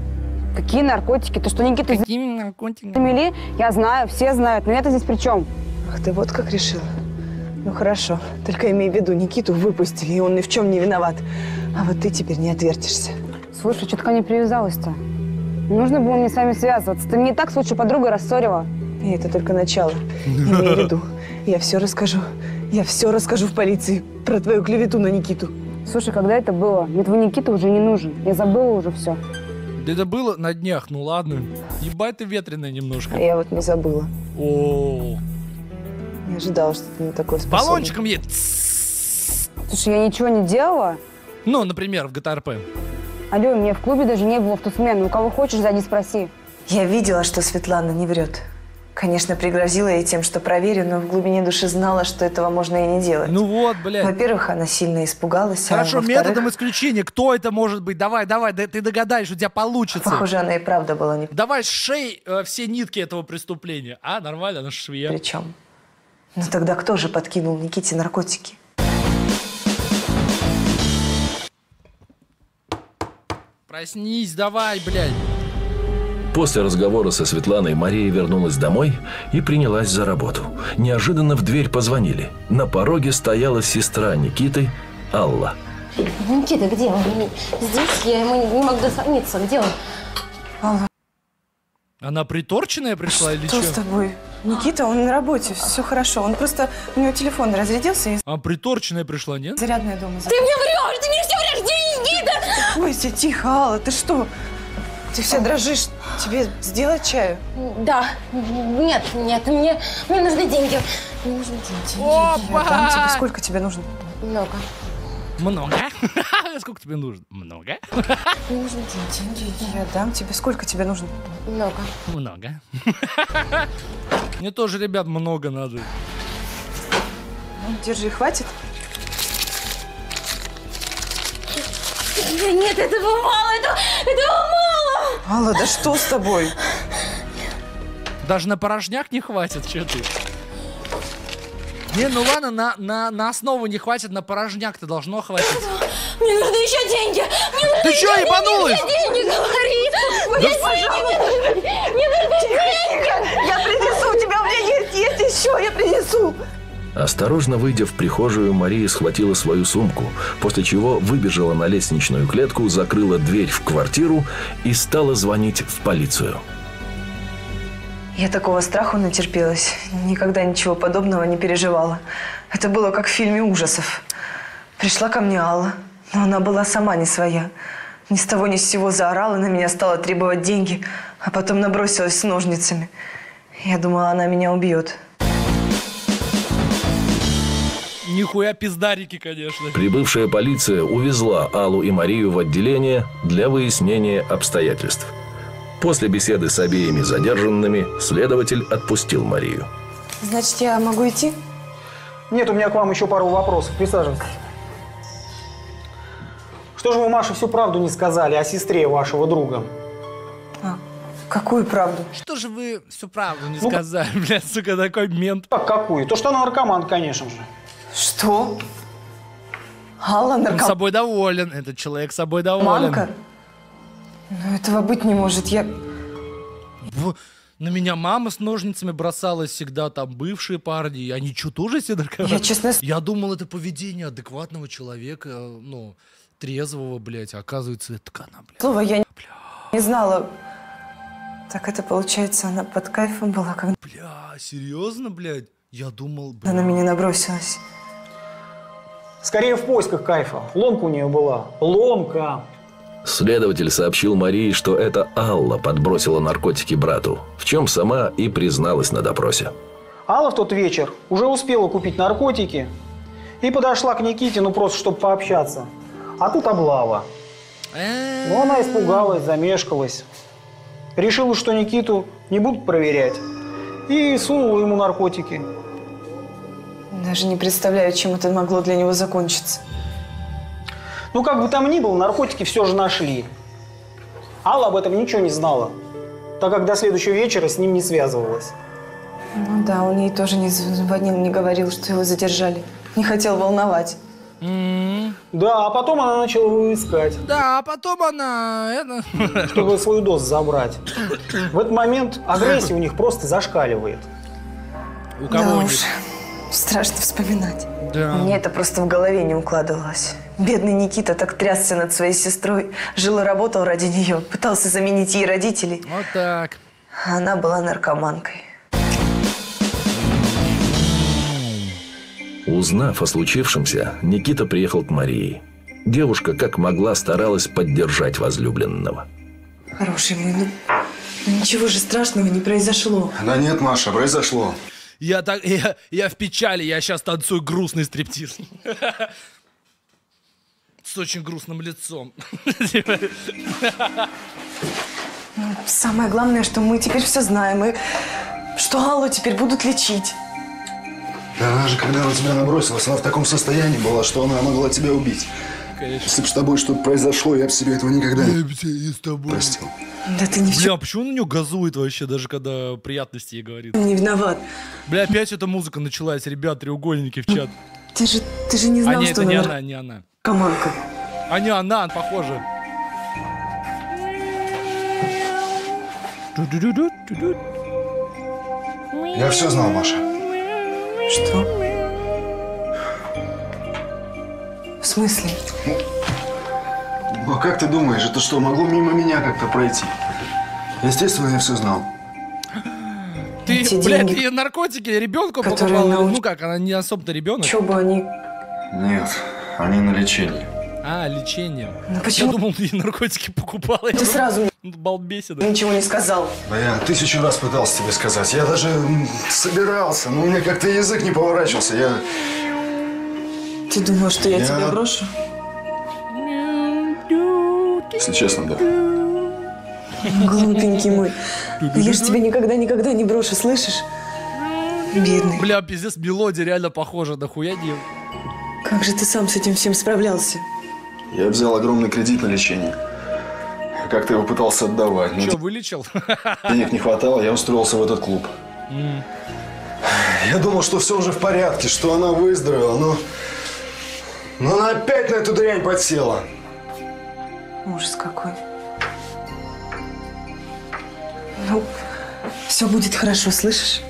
Какие наркотики? То, что Никита Какими наркотиками? я знаю, все знают. Но я-то здесь при чем? Ах, ты вот как решила. Ну хорошо, только имей в виду, Никиту выпустили, и он ни в чем не виноват. А вот ты теперь не отвертишься. Слушай, что-то ко мне привязалась-то. Не нужно было мне с вами связываться. Ты мне и так с лучшей подругой рассорила. И это только начало. Имей в виду, я все расскажу. Я все расскажу в полиции про твою клевету на Никиту. Слушай, когда это было? Мне твой Никита уже не нужен. Я забыла уже все. Да это было на днях, ну ладно. Ебать ты ветреная немножко. А я вот не забыла. О, Не ожидала, что ты на такое с способна. баллончиком едет. Слушай, я ничего не делала. Ну, например, в GTRP. Алло, меня в клубе даже не было в ту смену. У кого хочешь, зайди спроси. Я видела, что Светлана не врет. Конечно, пригрозила ей тем, что проверю, но в глубине души знала, что этого можно и не делать. Ну вот, блядь. Во-первых, она сильно испугалась. а Хорошо, во-вторых, методом исключения. Кто это может быть? Давай, давай, да, ты догадаешься, у тебя получится. Похоже, она и правда была не Давай шей э, все нитки этого преступления. А, нормально, она швея. при чем. Ну тогда кто же подкинул Никите наркотики? Проснись, давай, блядь. После разговора со Светланой Мария вернулась домой и принялась за работу. Неожиданно в дверь позвонили. На пороге стояла сестра Никиты, Алла. Никита, где он? Здесь я ему не могу дозвониться. Где он? Она приторченная пришла или Что что? с тобой? Никита, он на работе, все хорошо. Он просто, у него телефон разрядился и А приторченная пришла, нет? зарядная дома. Ты мне врешь! Ты мне все врешь! Где Никита? Успокойся, тихо, Алла, ты что? Ты вся дрожишь. Тебе сделать чаю? Да. Нет, нет, мне, мне нужны деньги. Мне нужны деньги. Я дам тебе. Сколько тебе нужно? Много. Много? Сколько тебе нужно? Много? Мне нужны деньги. Я дам тебе. Сколько тебе нужно? Много. Много. Мне тоже, ребят, много надо. Ну, держи, хватит? Нет, этого мало, этого, этого мало. Алла, да что с тобой? Даже на порожняк не хватит, что ты? Не, ну ладно, на, на, на основу не хватит, на порожняк-то должно хватить. Мне нужны еще деньги. Мне нужны Ты еще деньги, ебанулась? Мне деньги, говори. Мне деньги, мне нужны деньги. Я принесу, у тебя у меня есть, есть еще, я принесу. Осторожно выйдя в прихожую, Мария схватила свою сумку, после чего выбежала на лестничную клетку, закрыла дверь в квартиру и стала звонить в полицию. Я такого страху натерпелась. Никогда ничего подобного не переживала. Это было как в фильме ужасов. Пришла ко мне Алла, но она была сама не своя. Ни с того ни с сего заорала на меня, стала требовать деньги, а потом набросилась с ножницами. Я думала, она меня убьет. Нихуя пиздарики, конечно. Прибывшая полиция увезла Аллу и Марию в отделение для выяснения обстоятельств. После беседы с обеими задержанными следователь отпустил Марию. Значит, я могу идти? Нет, у меня к вам еще пару вопросов. Присаживайтесь. Что же вы Маше всю правду не сказали о сестре вашего друга? А, какую правду? Что же вы всю правду не Ну, сказали, блядь, сука, такой мент. Как какую? То, что она наркоман, конечно же. Что? Алла Он наркоманка? собой доволен, этот человек собой доволен. Но этого быть не может. Я... В- На меня мама с ножницами бросалась всегда, там бывшие парни, и они что, тоже все наркоманы? Я честно... Я думал, это поведение адекватного человека, ну, трезвого, блядь, а оказывается, это она, блядь. Слово я не, не знала. Так это получается, она под кайфом была, когда Бля, серьезно, блядь? Я думал, бля. она на меня набросилась. Скорее в поисках кайфа. Ломка у нее была. Ломка. Следователь сообщил Марии, что это Алла подбросила наркотики брату, в чем сама и призналась на допросе. Алла в тот вечер уже успела купить наркотики и подошла к Никите, ну просто чтобы пообщаться. А тут облава. Но она испугалась, замешкалась. Решила, что Никиту не будут проверять. И сунула ему наркотики. Даже не представляю, чем это могло для него закончиться. Ну, как бы там ни было, наркотики все же нашли. Алла об этом ничего не знала, так как до следующего вечера с ним не связывалась. Ну да, он ей тоже не звонил, не говорил, что его задержали. Не хотел волновать. Да, а потом она начала его искать, Да, а потом она... Это... чтобы свою дозу забрать. В этот момент агрессия у них просто зашкаливает. У Да кого уж, страшно вспоминать. Да. Мне это просто в голове не укладывалось. Бедный Никита так трясся над своей сестрой. Жил и работал ради нее. Пытался заменить ей родителей. Вот так. Она была наркоманкой. Узнав о случившемся, Никита приехал к Марии. Девушка как могла старалась поддержать возлюбленного. Хороший мой, ну, ну ничего же страшного не произошло. Да нет, Маша, произошло. Я так, я, я в печали, я сейчас танцую грустный стриптиз. С очень грустным лицом. Ну, Самое главное, что мы теперь все знаем. И что Аллу теперь будут лечить. Да она же, когда на тебя набросилась, она в таком состоянии была, что она могла тебя убить. Конечно. Если бы с тобой что-то произошло, я бы себе этого никогда не с тобой. простил. Да ты чем Бля, почему он на нее газует вообще, даже когда приятности ей говорит? не виноват. Бля, опять эта музыка началась, ребят, треугольники в чат. Ты же, ты же не А знал, не, что это не она она, не она. Наркоманка. А не она, похоже. Я все знал, Маша. Что? В смысле? Ну, а как ты думаешь, это что, могло мимо меня как-то пройти? Естественно, я все знал. Ты, Эти блядь, деньги, ты наркотики ребенку которые покупал? науч- Ну как, она не особо-то ребенок. Учебу они... Нет, они на лечении. А, лечение. Ну почему Я думал, ты наркотики покупал. ты сразу Ну, Балбесина. ничего не сказал? Да я тысячу раз пытался тебе сказать. Я даже собирался, но у меня как-то язык не поворачивался. Я... Ты думал, что я, Я- тебя брошу? Если честно, да. Глупенький мой. Да я же тебя никогда-никогда не брошу, слышишь? Бедный. Бля, пиздец, мелодия реально похожа, нахуя не... Как же ты сам с этим всем справлялся? Я взял огромный кредит на лечение. Как-то его пытался отдавать. но Че, вылечил? денег не хватало, я устроился в этот клуб. Я думал, что все уже в порядке, что она выздоровела, но... Но она опять на эту дрянь подсела. Ужас какой. Ну, все будет хорошо, слышишь?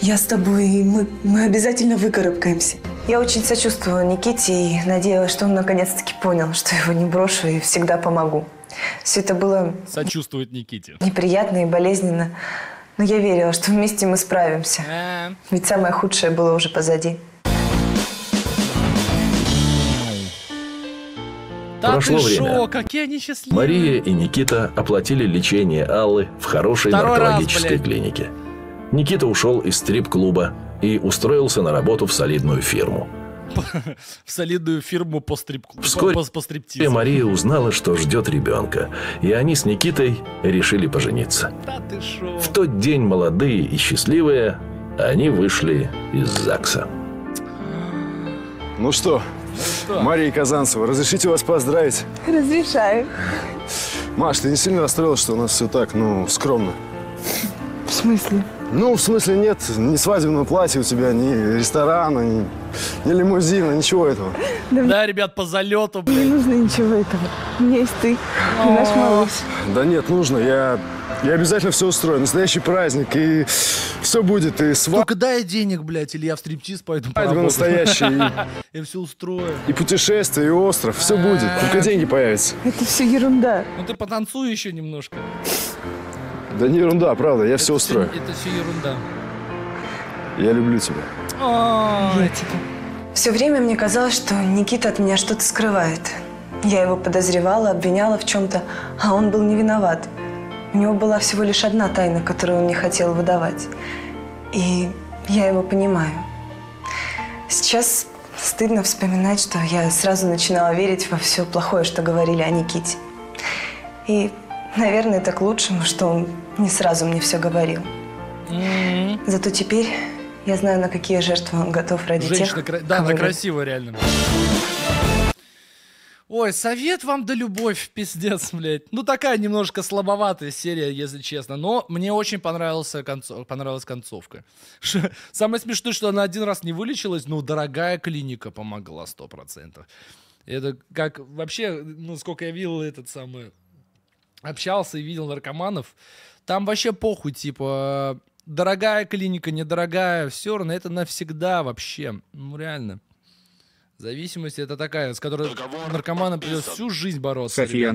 Я с тобой, и мы, мы обязательно выкарабкаемся. Я очень сочувствовала Никите и надеялась, что он наконец-таки понял, что его не брошу и всегда помогу. Все это было Сочувствует Никите. неприятно и болезненно, но я верила, что вместе мы справимся. А, Ведь самое худшее было уже позади. Да Прошло ты время. шо, какие они счастливые. Мария и Никита оплатили лечение Аллы в хорошей Второй раз, наркологической блядь. клинике. Никита ушел из стрип-клуба и устроился на работу в солидную фирму. В солидную фирму по стрип Вскоре по, по стриптизу. Мария узнала, что ждет ребенка, и они с Никитой решили пожениться. Да ты шо. В тот день молодые и счастливые они вышли из ЗАГСа. Ну что, что? Мария Казанцева, разрешите вас поздравить? Разрешаю. Маш, ты не сильно расстроилась, что у нас все так, ну, скромно? В смысле? Ну, в смысле, нет ни свадебного платья у тебя, ни ресторана, ни, ни лимузина, ничего этого. Да, ребят, по залету, блядь. нужно ничего этого. У меня есть ты и наш малыш. Да нет, нужно, я, я обязательно все устрою. Настоящий праздник, и все будет, и свадьба Только дай денег, блядь, или я в стриптиз пойду поработаю. настоящая, Я все устрою. и, и путешествие, и остров, все будет, только деньги появятся. Это все ерунда. Ну ты потанцуй еще немножко. Да не ерунда, правда, я все устрою. Это все ерунда. Я люблю тебя. Ой, Все время мне казалось, что Никита от меня что-то скрывает. Я его подозревала, обвиняла в чем-то, а он был не виноват. У него была всего лишь одна тайна, которую он не хотел выдавать. И я его понимаю. Сейчас стыдно вспоминать, что я сразу начинала верить во все плохое, что говорили о Никите. И, наверное, это к лучшему, что он не сразу мне все говорил. Зато теперь я знаю, на какие жертвы он готов ради Женщина, тех, кра- да, она красивая реально. Ой, совет вам да любовь, пиздец, блядь. Ну, такая немножко слабоватая серия, если честно. Но мне очень понравился концов... понравилась концовка. Ш- Самое смешное, что она один раз не вылечилась, но дорогая клиника помогла 100%. Это как вообще, ну, сколько я видел этот самый... Общался и видел наркоманов, там вообще похуй, типа, дорогая клиника, недорогая, все равно это навсегда вообще. Ну, реально. Зависимость это такая, с которой наркоманам придется всю жизнь бороться. София.